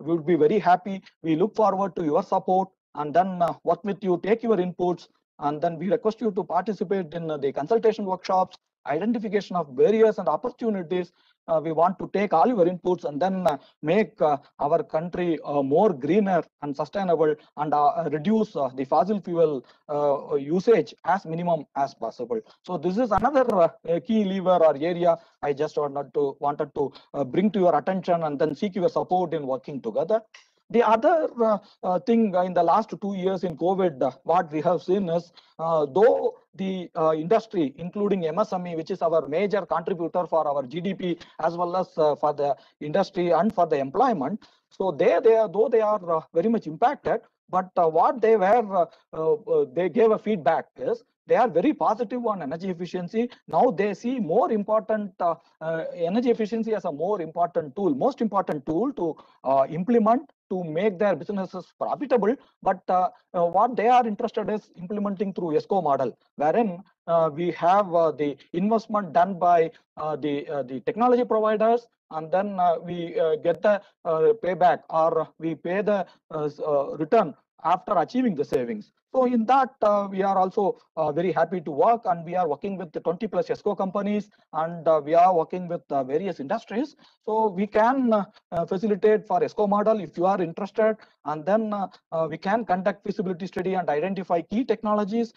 we would be very happy. We look forward to your support and then uh, work with you, take your inputs, and then we request you to participate in uh, the consultation workshops identification of barriers and opportunities. Uh, we want to take all your inputs and then uh, make our country more greener and sustainable and reduce the fossil fuel usage as minimum as possible. So this is another key lever or area I just wanted to wanted to bring to your attention and then seek your support in working together. The other uh, uh, thing in the last two years in COVID, uh, what we have seen is, though the uh, industry, including MSME, which is our major contributor for our GDP, as well as uh, for the industry and for the employment, so they, they are, though they are uh, very much impacted, but uh, what they were, uh, uh, they gave a feedback is they are very positive on energy efficiency. Now they see more important energy efficiency as a more important tool, most important tool to implement to make their businesses profitable. But uh, uh, what they are interested is implementing through ESCO model, wherein we have uh, the investment done by uh, the uh, the technology providers, and then uh, we uh, get the uh, payback or we pay the uh, uh, return after achieving the savings. So in that, uh, we are also uh, very happy to work and we are working with the 20 plus ESCO companies and uh, we are working with uh, various industries. So we can uh, uh, facilitate for ESCO model if you are interested and then we can conduct feasibility study and identify key technologies.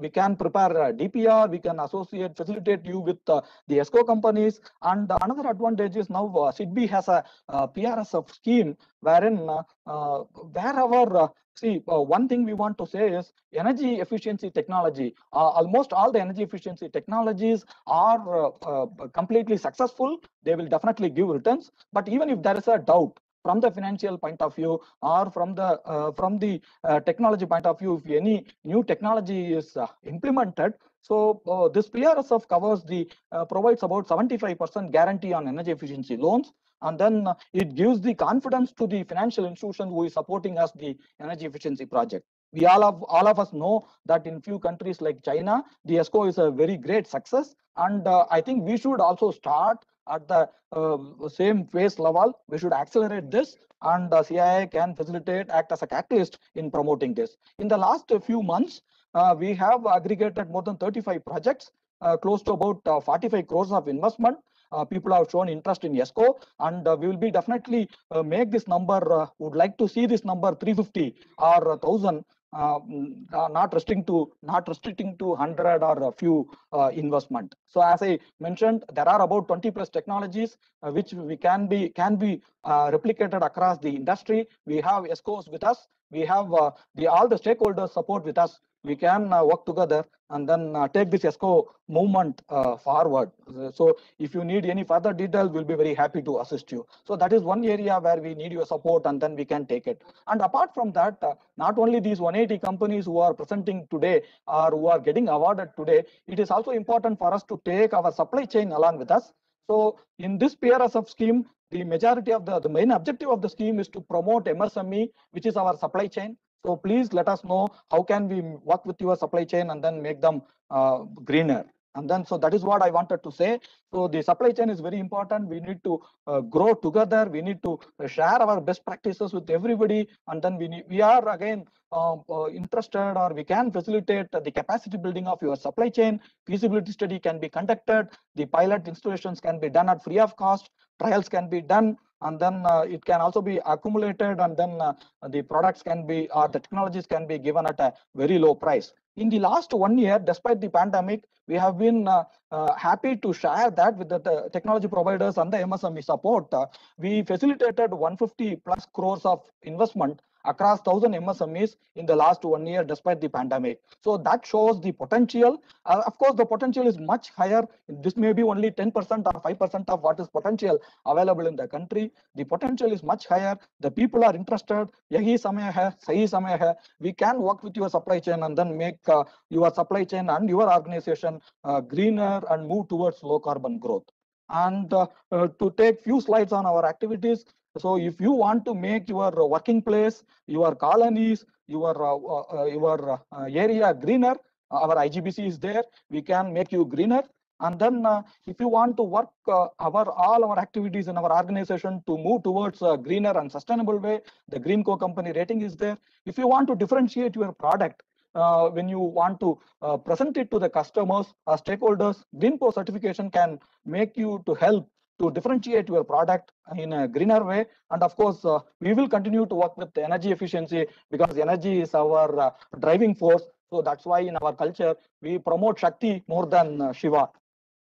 We can prepare a DPR, we can associate, facilitate you with the ESCO companies. And another advantage is now uh, SIDBI has a uh, PRSF scheme wherein wherever see one thing we want to say is energy efficiency technology uh, almost all the energy efficiency technologies are uh, uh, completely successful. They will definitely give returns. But even if there is a doubt from the financial point of view or from the uh, from the uh, technology point of view if any new technology is implemented so uh, this PRSF covers the uh, provides about 75% guarantee on energy efficiency loans. And then it gives the confidence to the financial institution who is supporting us the energy efficiency project we all of all of us know that in few countries like china the esco is a very great success. And uh, i think we should also start at the uh, same phase level. We should accelerate this and the CII can facilitate act as a catalyst in promoting this. In the last few months uh, we have aggregated more than 35 projects uh, close to about uh, 45 crores of investment. Uh, people have shown interest in ESCO and uh, we will be definitely uh, make this number, uh, would like to see this number 350 or 1000 uh, mm, uh, not restricting to not restricting to 100 or a few uh, investment. So as i mentioned there are about 20 plus technologies uh, which we can be can be replicated across the industry. We have escos with us. We have uh, the all the stakeholders support with us. We can uh, work together and then uh, take this esco movement uh, forward. Uh, so if you need any further details we'll be very happy to assist you. So that is one area where we need your support and then we can take it. And apart from that uh, not only these 180 companies who are presenting today or who are getting awarded today it is also important for us to take our supply chain along with us. So in this PRSF scheme the majority of the the main objective of the scheme is to promote msme which is our supply chain. So please let us know how can we work with your supply chain and then make them uh, greener and then so that is what i wanted to say. So the supply chain is very important. We need to uh, grow together. We need to uh, share our best practices with everybody. And then we need, we are again um, uh, interested or we can facilitate the capacity building of your supply chain. Feasibility study can be conducted. The pilot installations can be done at free of cost. Trials can be done. And then uh, it can also be accumulated. And then uh, the products can be or the technologies can be given at a very low price in the last one year despite the pandemic we have been uh, uh, happy to share that with the, technology providers and the msme support uh, we facilitated 150 plus crores of investment across 1000 msmes in the last one year despite the pandemic. So that shows the potential. Uh, of course the potential is much higher. This may be only 10% or 5% of what is potential available in the country. The potential is much higher. The people are interested. samay hai sahi samay hai. We can work with your supply chain and then make uh, your supply chain and your organization uh, greener and move towards low carbon growth. And uh, uh, to take few slides on our activities so if you want to make your uh, working place your colonies your uh, uh, uh, your uh, area greener our igbc is there we can make you greener. And then uh, if you want to work uh, our all our activities in our organization to move towards a greener and sustainable way the green co company rating is there. If you want to differentiate your product uh, when you want to uh, present it to the customers or stakeholders, GreenPro certification can make you to help to differentiate your product in a greener way. And of course, uh, we will continue to work with energy efficiency because energy is our uh, driving force. So that's why in our culture, we promote Shakti more than uh, Shiva.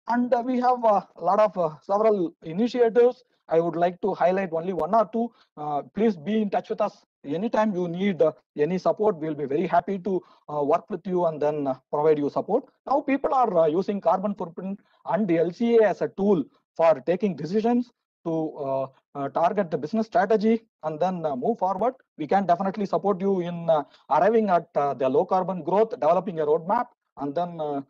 And uh, we have a lot of uh, several initiatives. I would like to highlight only one or two. Uh, please be in touch with us. Anytime you need any support, we'll be very happy to work with you and then provide you support. Now people are using carbon footprint and the LCA as a tool for taking decisions to uh, uh, target the business strategy and then uh, move forward. We can definitely support you in arriving at the low carbon growth, developing a roadmap, and then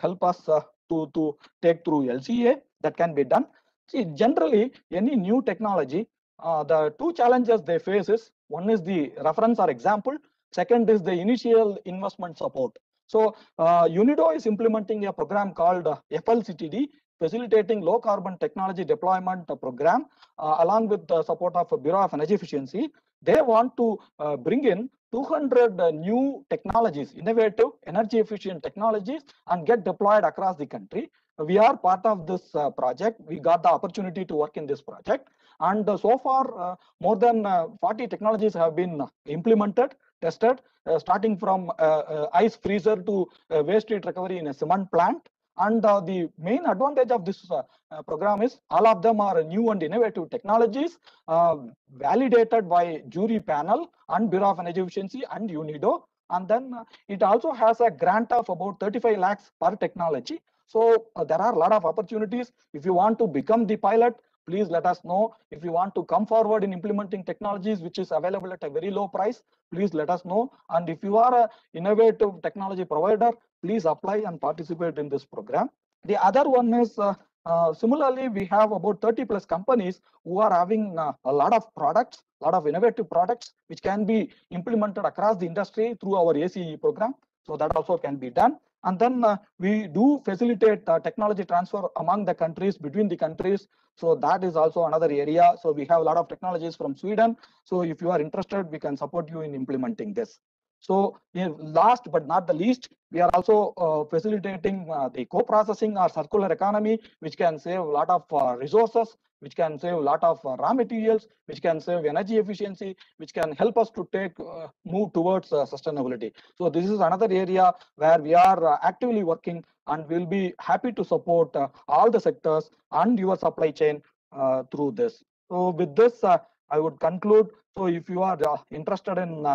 help us to, to take through LCA. That can be done. See, generally, any new technology, the two challenges they face is one is the reference or example, second is the initial investment support. So uh, UNIDO is implementing a program called uh, FLCTD, facilitating low carbon technology deployment program, uh, along with the support of Bureau of Energy Efficiency. They want to uh, bring in 200 uh, new technologies, innovative, energy efficient technologies, and get deployed across the country. We are part of this project. We got the opportunity to work in this project. And so far, more than uh, 40 technologies have been implemented, tested, uh, starting from uh, uh, ice freezer to waste heat recovery in a cement plant. And uh, the main advantage of this uh, uh, program is all of them are new and innovative technologies uh, validated by jury panel and Bureau of Energy Efficiency and UNIDO. And then uh, it also has a grant of about 35 lakhs per technology. So uh, there are a lot of opportunities. If you want to become the pilot, please let us know. If you want to come forward in implementing technologies which is available at a very low price, please let us know. And if you are a innovative technology provider, please apply and participate in this program. The other one is uh, uh, similarly, we have about 30 plus companies who are having uh, a lot of products, a lot of innovative products, which can be implemented across the industry through our ACE program. So that also can be done. And then uh, we do facilitate uh, technology transfer among the countries, between the countries. So that is also another area. So we have a lot of technologies from Sweden. So if you are interested, we can support you in implementing this. So last but not the least, we are also uh, facilitating uh, the co-processing or circular economy, which can save a lot of uh, resources, which can save a lot of uh, raw materials, which can save energy efficiency, which can help us to take uh, move towards uh, sustainability. So this is another area where we are uh, actively working and we'll be happy to support uh, all the sectors and your supply chain uh, through this. So with this, I would conclude. So if you are interested in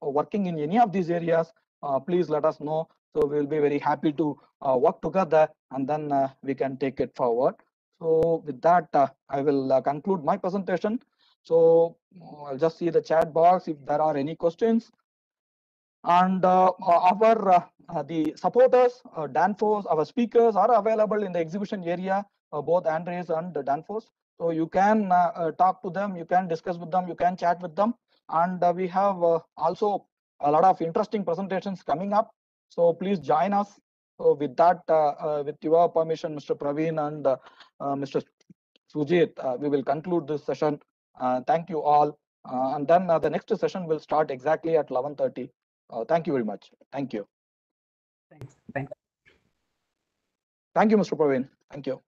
working in any of these areas, please let us know. So we'll be very happy to work together and then we can take it forward. So with that, uh, I will uh, conclude my presentation. So uh, I'll just see the chat box if there are any questions. And uh, our uh, uh, the supporters, uh, Danfoss, our speakers are available in the exhibition area, uh, both Andritz and Danfoss. So you can talk to them, you can discuss with them, you can chat with them. And we have also a lot of interesting presentations coming up. So please join us. So with that, uh, uh, with your permission, Mr. Praveen and uh, Mr. Sujit, uh, we will conclude this session. Uh, Thank you all. Uh, And then uh, the next session will start exactly at 11:30. Uh, Thank you very much. Thank you. Thanks. Thanks. Thank you, Mr. Praveen. Thank you.